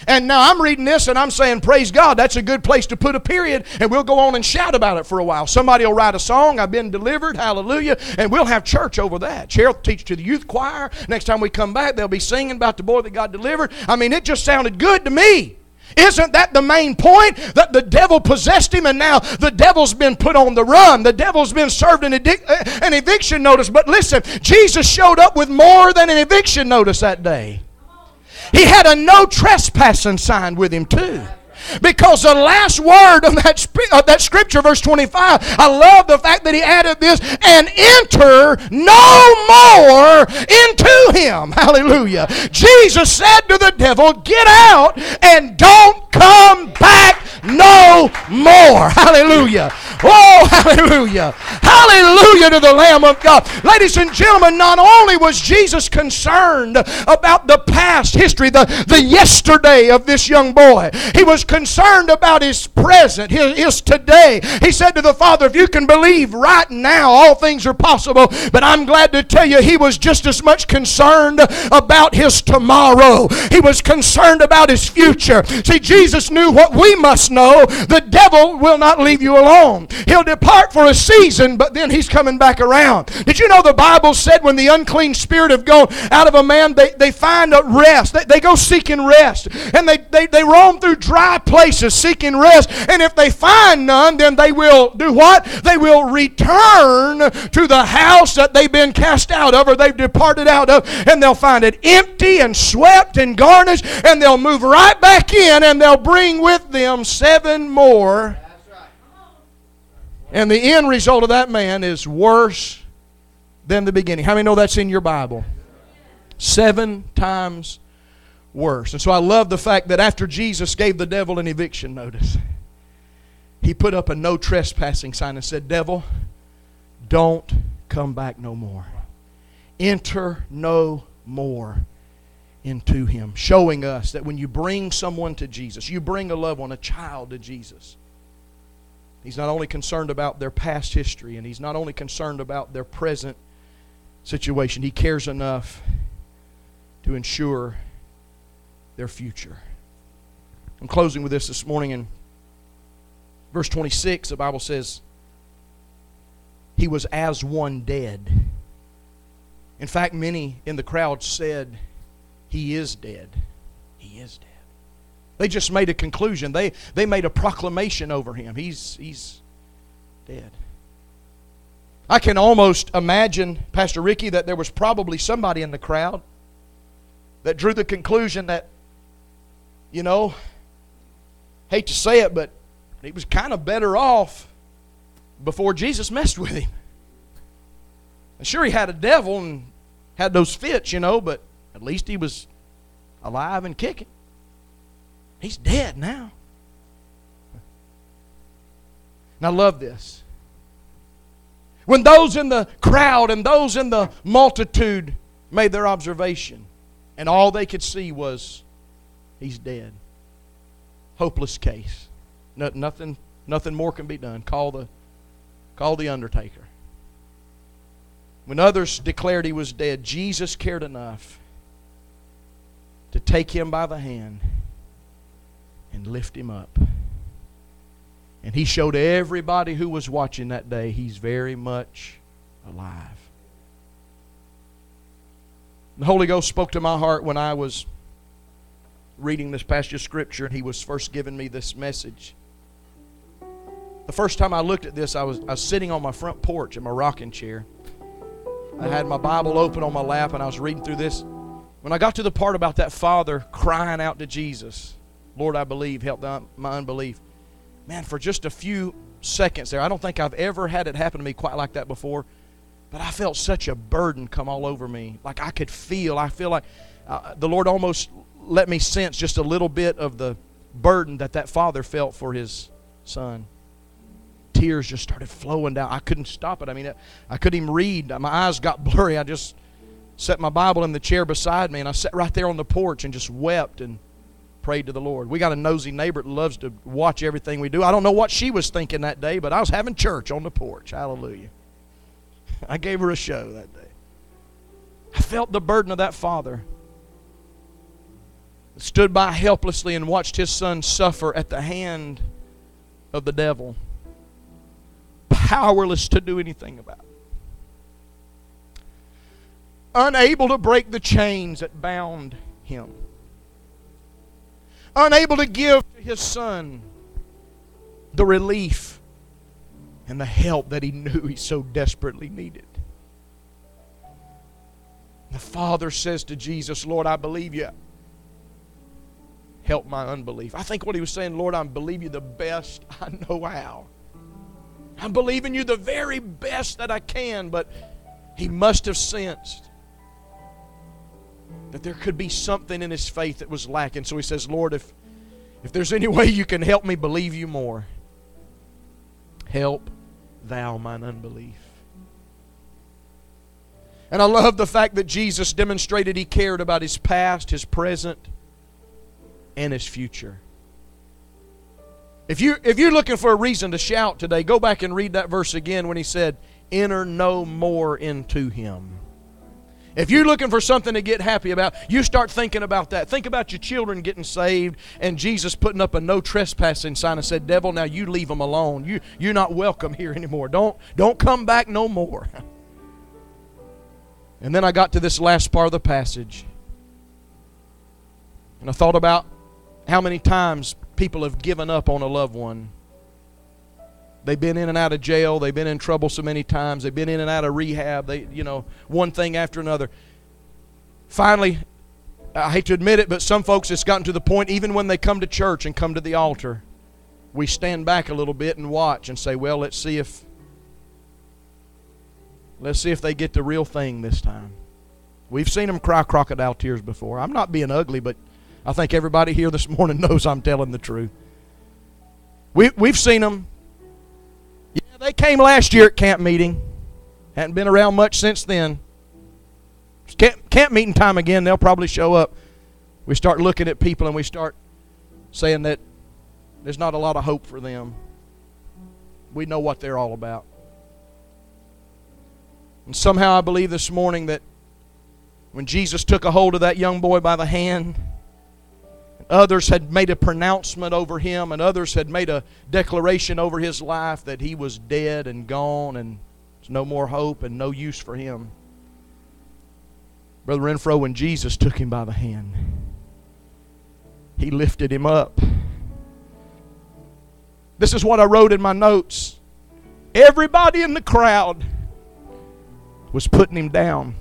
And now I'm reading this and I'm saying, Praise God, that's a good place to put a period, and we'll go on and shout about it for a while. Somebody will write a song, I've been delivered, hallelujah, and we'll have church over that. Cheryl teach to the youth choir. Next time we come back, they'll be singing about the boy that got delivered. I mean, it just sounded good to me. Isn't that the main point? That the devil possessed him and now the devil's been put on the run. The devil's been served an, edic- uh, an eviction notice. But listen, Jesus showed up with more than an eviction notice that day. He had a no trespassing sign with him, too. Because the last word of that, of that scripture, verse 25, I love the fact that he added this, and enter no more into him. Hallelujah. Jesus said to the devil, Get out and don't come back no more. Hallelujah. Oh, hallelujah. Hallelujah to the Lamb of God. Ladies and gentlemen, not only was Jesus concerned about the past history, the, the yesterday of this young boy, he was concerned about his present, his, his today. He said to the Father, If you can believe right now, all things are possible. But I'm glad to tell you, he was just as much concerned about his tomorrow. He was concerned about his future. See, Jesus knew what we must know the devil will not leave you alone. He'll depart for a season, but then he's coming back around. Did you know the Bible said when the unclean spirit have gone out of a man, they, they find a rest. They, they go seeking rest. And they, they, they roam through dry places seeking rest. And if they find none, then they will do what? They will return to the house that they've been cast out of or they've departed out of. And they'll find it empty and swept and garnished. And they'll move right back in and they'll bring with them seven more and the end result of that man is worse than the beginning. How many know that's in your Bible? Seven times worse. And so I love the fact that after Jesus gave the devil an eviction notice, he put up a no trespassing sign and said, Devil, don't come back no more. Enter no more into him. Showing us that when you bring someone to Jesus, you bring a loved one, a child to Jesus He's not only concerned about their past history and he's not only concerned about their present situation, he cares enough to ensure their future. I'm closing with this this morning in verse 26. The Bible says, He was as one dead. In fact, many in the crowd said, He is dead. He is dead. They just made a conclusion. They, they made a proclamation over him. He's, he's dead. I can almost imagine, Pastor Ricky, that there was probably somebody in the crowd that drew the conclusion that, you know, hate to say it, but he was kind of better off before Jesus messed with him. And sure, he had a devil and had those fits, you know, but at least he was alive and kicking. He's dead now. And I love this. When those in the crowd and those in the multitude made their observation, and all they could see was, He's dead. Hopeless case. No, nothing, nothing more can be done. Call the, call the undertaker. When others declared he was dead, Jesus cared enough to take him by the hand and lift him up. And he showed everybody who was watching that day he's very much alive. The Holy Ghost spoke to my heart when I was reading this passage of Scripture and he was first giving me this message. The first time I looked at this, I was, I was sitting on my front porch in my rocking chair. I had my Bible open on my lap and I was reading through this. When I got to the part about that father crying out to Jesus, Lord, I believe, help my unbelief. Man, for just a few seconds there, I don't think I've ever had it happen to me quite like that before, but I felt such a burden come all over me. Like I could feel, I feel like uh, the Lord almost let me sense just a little bit of the burden that that father felt for his son. Tears just started flowing down. I couldn't stop it. I mean, I couldn't even read. My eyes got blurry. I just set my Bible in the chair beside me and I sat right there on the porch and just wept and prayed to the Lord. We got a nosy neighbor that loves to watch everything we do. I don't know what she was thinking that day, but I was having church on the porch. Hallelujah. I gave her a show that day. I felt the burden of that father. Stood by helplessly and watched his son suffer at the hand of the devil, powerless to do anything about it. Unable to break the chains that bound him unable to give to his son the relief and the help that he knew he so desperately needed. The father says to Jesus, Lord, I believe you. Help my unbelief. I think what he was saying, Lord, I believe you the best I know how. I'm believing you the very best that I can, but he must have sensed that there could be something in his faith that was lacking. So he says, Lord, if, if there's any way you can help me believe you more, help thou mine unbelief. And I love the fact that Jesus demonstrated he cared about his past, his present, and his future. If you if you're looking for a reason to shout today, go back and read that verse again when he said, "Enter no more into him." If you're looking for something to get happy about, you start thinking about that. Think about your children getting saved and Jesus putting up a no trespassing sign and said, "Devil, now you leave them alone. You you're not welcome here anymore. Don't don't come back no more." And then I got to this last part of the passage. And I thought about how many times people have given up on a loved one. They've been in and out of jail. They've been in trouble so many times. They've been in and out of rehab. They, you know, one thing after another. Finally, I hate to admit it, but some folks it's gotten to the point, even when they come to church and come to the altar, we stand back a little bit and watch and say, well, let's see if let's see if they get the real thing this time. We've seen them cry crocodile tears before. I'm not being ugly, but I think everybody here this morning knows I'm telling the truth. We, we've seen them. They came last year at camp meeting. Hadn't been around much since then. Camp, camp meeting time again, they'll probably show up. We start looking at people and we start saying that there's not a lot of hope for them. We know what they're all about. And somehow I believe this morning that when Jesus took a hold of that young boy by the hand, others had made a pronouncement over him, and others had made a declaration over his life that he was dead and gone and there's no more hope and no use for him. Brother Renfro, when Jesus took him by the hand, he lifted him up. This is what I wrote in my notes. Everybody in the crowd was putting him down.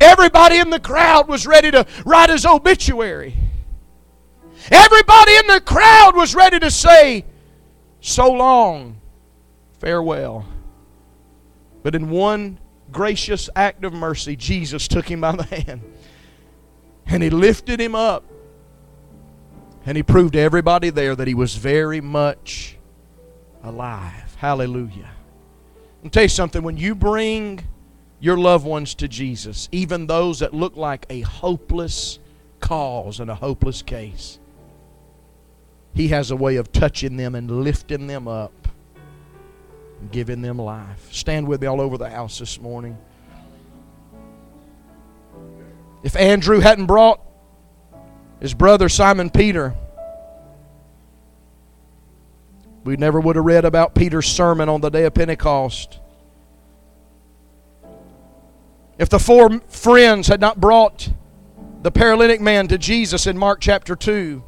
Everybody in the crowd was ready to write his obituary. Everybody in the crowd was ready to say, So long, farewell. But in one gracious act of mercy, Jesus took him by the hand and he lifted him up. And he proved to everybody there that he was very much alive. Hallelujah. I'll tell you something. When you bring your loved ones to Jesus, even those that look like a hopeless cause and a hopeless case, He has a way of touching them and lifting them up and giving them life. Stand with me all over the house this morning. If Andrew hadn't brought his brother Simon Peter, we never would have read about Peter's sermon on the day of Pentecost. If the four friends had not brought the paralytic man to Jesus in Mark chapter 2,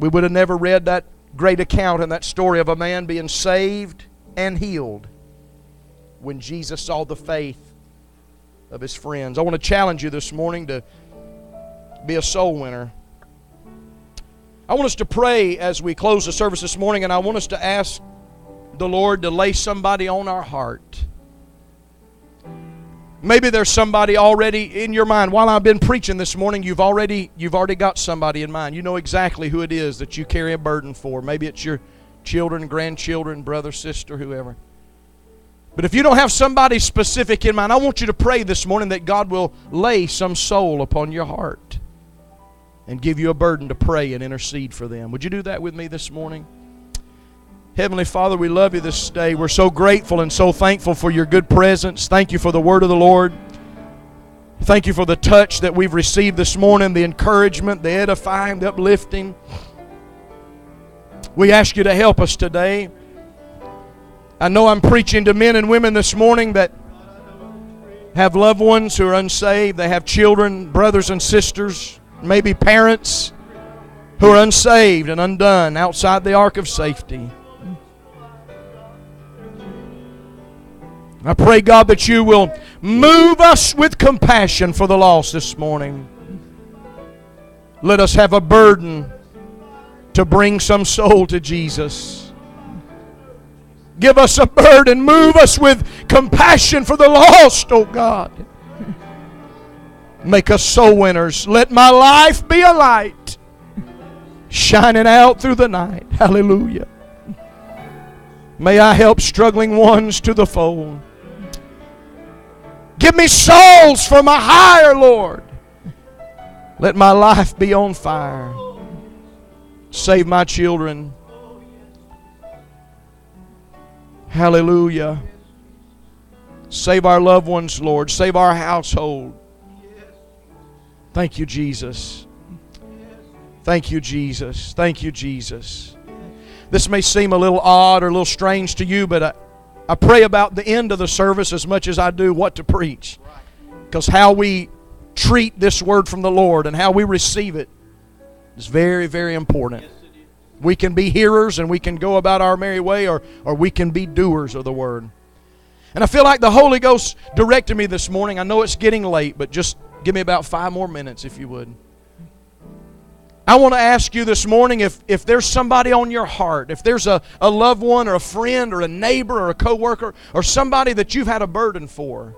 we would have never read that great account and that story of a man being saved and healed when Jesus saw the faith of his friends. I want to challenge you this morning to be a soul winner. I want us to pray as we close the service this morning, and I want us to ask the Lord to lay somebody on our heart. Maybe there's somebody already in your mind. While I've been preaching this morning, you've already you've already got somebody in mind. You know exactly who it is that you carry a burden for. Maybe it's your children, grandchildren, brother, sister, whoever. But if you don't have somebody specific in mind, I want you to pray this morning that God will lay some soul upon your heart and give you a burden to pray and intercede for them. Would you do that with me this morning? Heavenly Father, we love you this day. We're so grateful and so thankful for your good presence. Thank you for the word of the Lord. Thank you for the touch that we've received this morning, the encouragement, the edifying, the uplifting. We ask you to help us today. I know I'm preaching to men and women this morning that have loved ones who are unsaved, they have children, brothers and sisters maybe parents who are unsaved and undone outside the ark of safety. I pray, God, that you will move us with compassion for the lost this morning. Let us have a burden to bring some soul to Jesus. Give us a burden. Move us with compassion for the lost, oh God. Make us soul winners. Let my life be a light shining out through the night. Hallelujah. May I help struggling ones to the fold. Give me souls for my hire, Lord. Let my life be on fire. Save my children. Hallelujah. Save our loved ones, Lord. Save our household. Thank you, Jesus. Thank you, Jesus. Thank you, Jesus. This may seem a little odd or a little strange to you, but I, I pray about the end of the service as much as I do what to preach. Because how we treat this word from the Lord and how we receive it is very, very important. We can be hearers and we can go about our merry way, or, or we can be doers of the word. And I feel like the Holy Ghost directed me this morning. I know it's getting late, but just give me about five more minutes if you would. I want to ask you this morning if, if there's somebody on your heart, if there's a, a loved one or a friend or a neighbor or a coworker or somebody that you've had a burden for,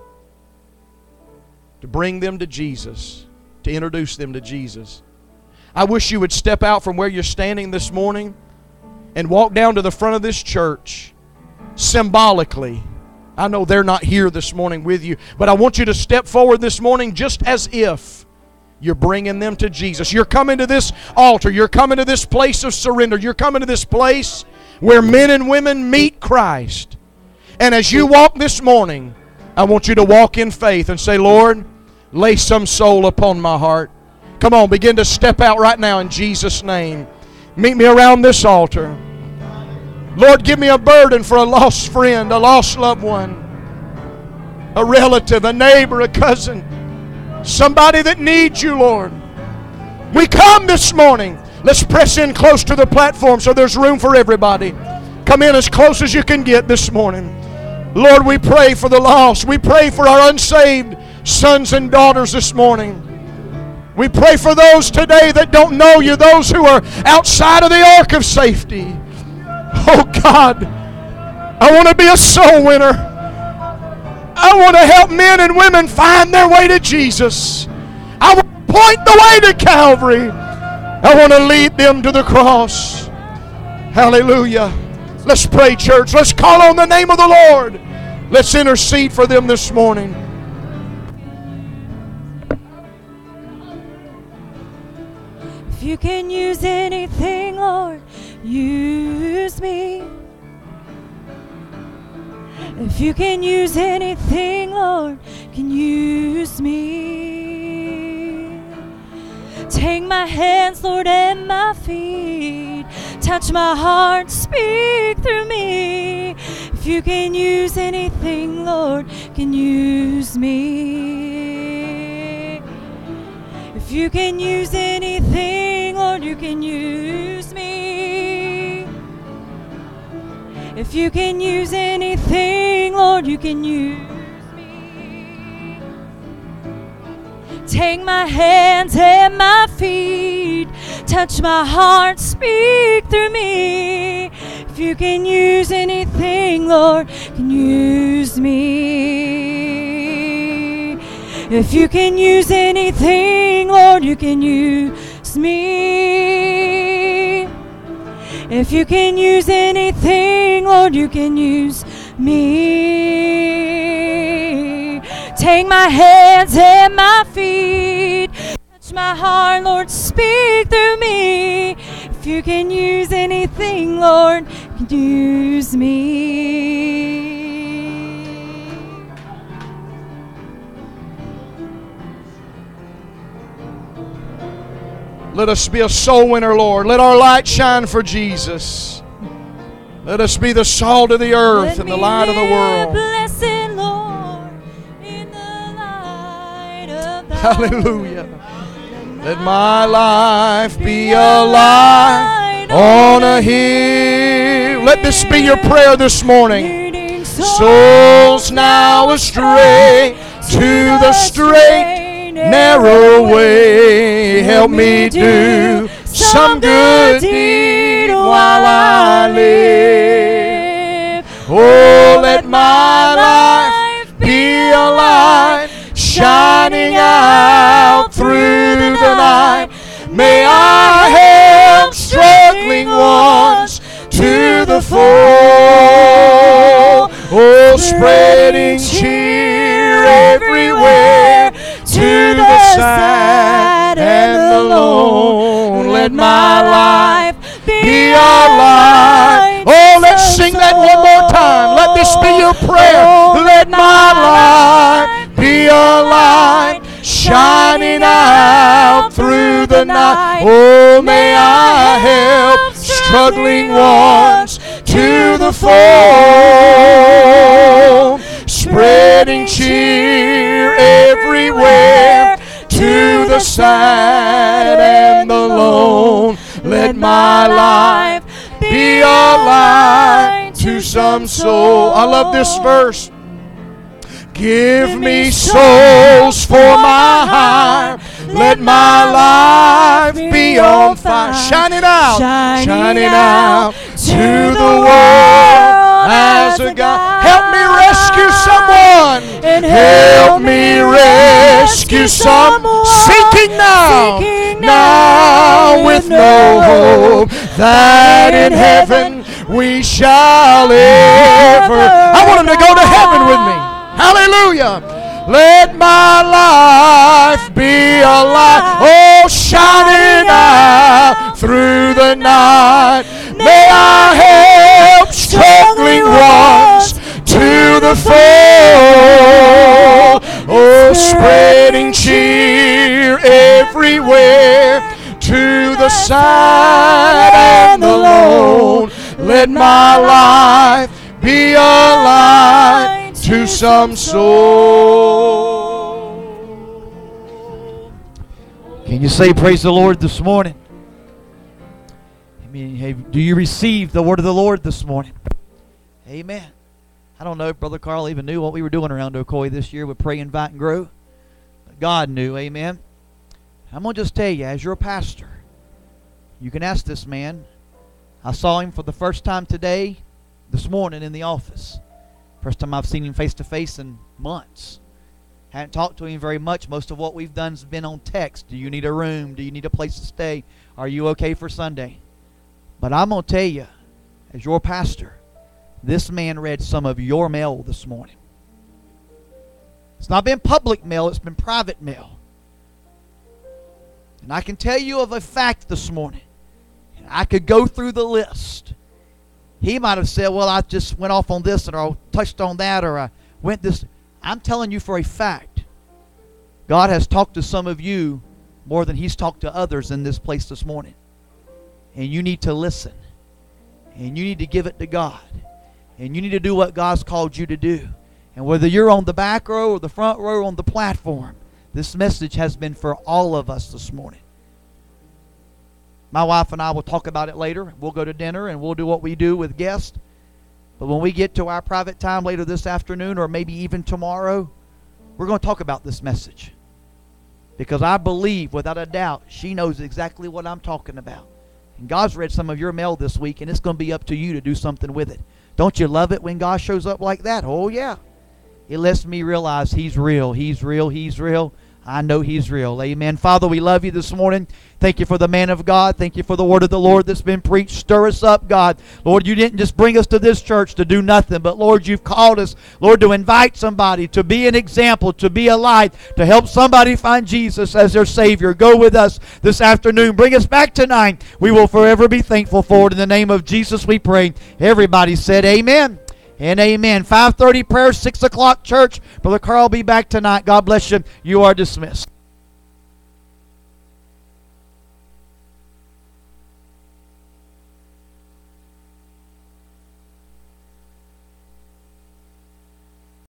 to bring them to Jesus, to introduce them to Jesus. I wish you would step out from where you're standing this morning and walk down to the front of this church symbolically. I know they're not here this morning with you, but I want you to step forward this morning just as if you're bringing them to Jesus. You're coming to this altar. You're coming to this place of surrender. You're coming to this place where men and women meet Christ. And as you walk this morning, I want you to walk in faith and say, Lord, lay some soul upon my heart. Come on, begin to step out right now in Jesus' name. Meet me around this altar. Lord, give me a burden for a lost friend, a lost loved one, a relative, a neighbor, a cousin, somebody that needs you, Lord. We come this morning. Let's press in close to the platform so there's room for everybody. Come in as close as you can get this morning. Lord, we pray for the lost. We pray for our unsaved sons and daughters this morning. We pray for those today that don't know you, those who are outside of the ark of safety. Oh God, I want to be a soul winner. I want to help men and women find their way to Jesus. I want to point the way to Calvary. I want to lead them to the cross. Hallelujah. Let's pray, church. Let's call on the name of the Lord. Let's intercede for them this morning. If you can use anything, Lord, use me. If you can use anything, Lord, can use me. Take my hands, Lord, and my feet. Touch my heart, speak through me. If you can use anything, Lord, can use me. If you can use anything, Lord, you can use me. If you can use anything, Lord, you can use me. Take my hands and my feet, touch my heart, speak through me. If you can use anything, Lord, can use me. If you can use anything, Lord, you can use me. If you can use anything, Lord, you can use me. Take my hands and my feet, touch my heart, Lord, speak through me. If you can use anything, Lord, use me. Let us be a soul winner, Lord. Let our light shine for Jesus. Let us be the salt of the earth Let and the light of the world. Blessed Lord, in the light of Hallelujah. Let my life be a light on a hill. Let this be your prayer this morning. Souls now astray to the straight, narrow way. Help me do some good deed while I live. Oh, oh let my life be a light shining out through the night. May I help struggling ones to the fold. Oh, spreading cheer everywhere to the sad and the lone. Let my life be a light. Oh, let's sing that one more time. Let this be your prayer. Let my life be a light shining out through the night. Oh, may I help struggling ones to the fold, spreading cheer everywhere to the sad and the lone. Let my life be a light to some soul. I love this verse. Give me souls for my heart. Let my life be on fire. Shining out, shining out to the world as a God. Help me rescue someone. And help me rescue someone. Seeking now, now with no hope that in heaven we shall ever. I want him to go to heaven with me. Hallelujah. Let my life be a light, oh, shining out through the night. May I help struggling ones to the fold, oh, spreading cheer everywhere to the sad and the lone. Let my life be a light to some soul. Can you say praise the Lord this morning? Do you receive the word of the Lord this morning? Amen. I don't know if Brother Carl even knew what we were doing around Ocoee this year with Pray, Invite, and Grow. But God knew, amen. I'm going to just tell you, as your pastor, you can ask this man. I saw him for the first time today, this morning in the office. First time I've seen him face to face in months. Hadn't talked to him very much. Most of what we've done has been on text. Do you need a room? Do you need a place to stay? Are you okay for Sunday? But I'm going to tell you, as your pastor, this man read some of your mail this morning. It's not been public mail, it's been private mail. And I can tell you of a fact this morning. I could go through the list. He might have said, Well, I just went off on this, or I touched on that, or I went this. I'm telling you for a fact, God has talked to some of you more than He's talked to others in this place this morning. And you need to listen. And you need to give it to God. And you need to do what God's called you to do. And whether you're on the back row or the front row on the platform, this message has been for all of us this morning. My wife and I will talk about it later. We'll go to dinner and we'll do what we do with guests. But when we get to our private time later this afternoon or maybe even tomorrow, we're going to talk about this message. Because I believe, without a doubt, she knows exactly what I'm talking about. And God's read some of your mail this week, and it's going to be up to you to do something with it. Don't you love it when God shows up like that? Oh, yeah. It lets me realize He's real. He's real. He's real. I know He's real. Amen. Father, we love you this morning. Thank you for the man of God. Thank you for the word of the Lord that's been preached. Stir us up, God. Lord, you didn't just bring us to this church to do nothing, but Lord, you've called us, Lord, to invite somebody, to be an example, to be a light, to help somebody find Jesus as their Savior. Go with us this afternoon. Bring us back tonight. We will forever be thankful for it. In the name of Jesus, we pray. Everybody said, Amen and amen. 5.30 prayer, 6 o'clock church. Brother Carl will be back tonight. God bless you. You are dismissed.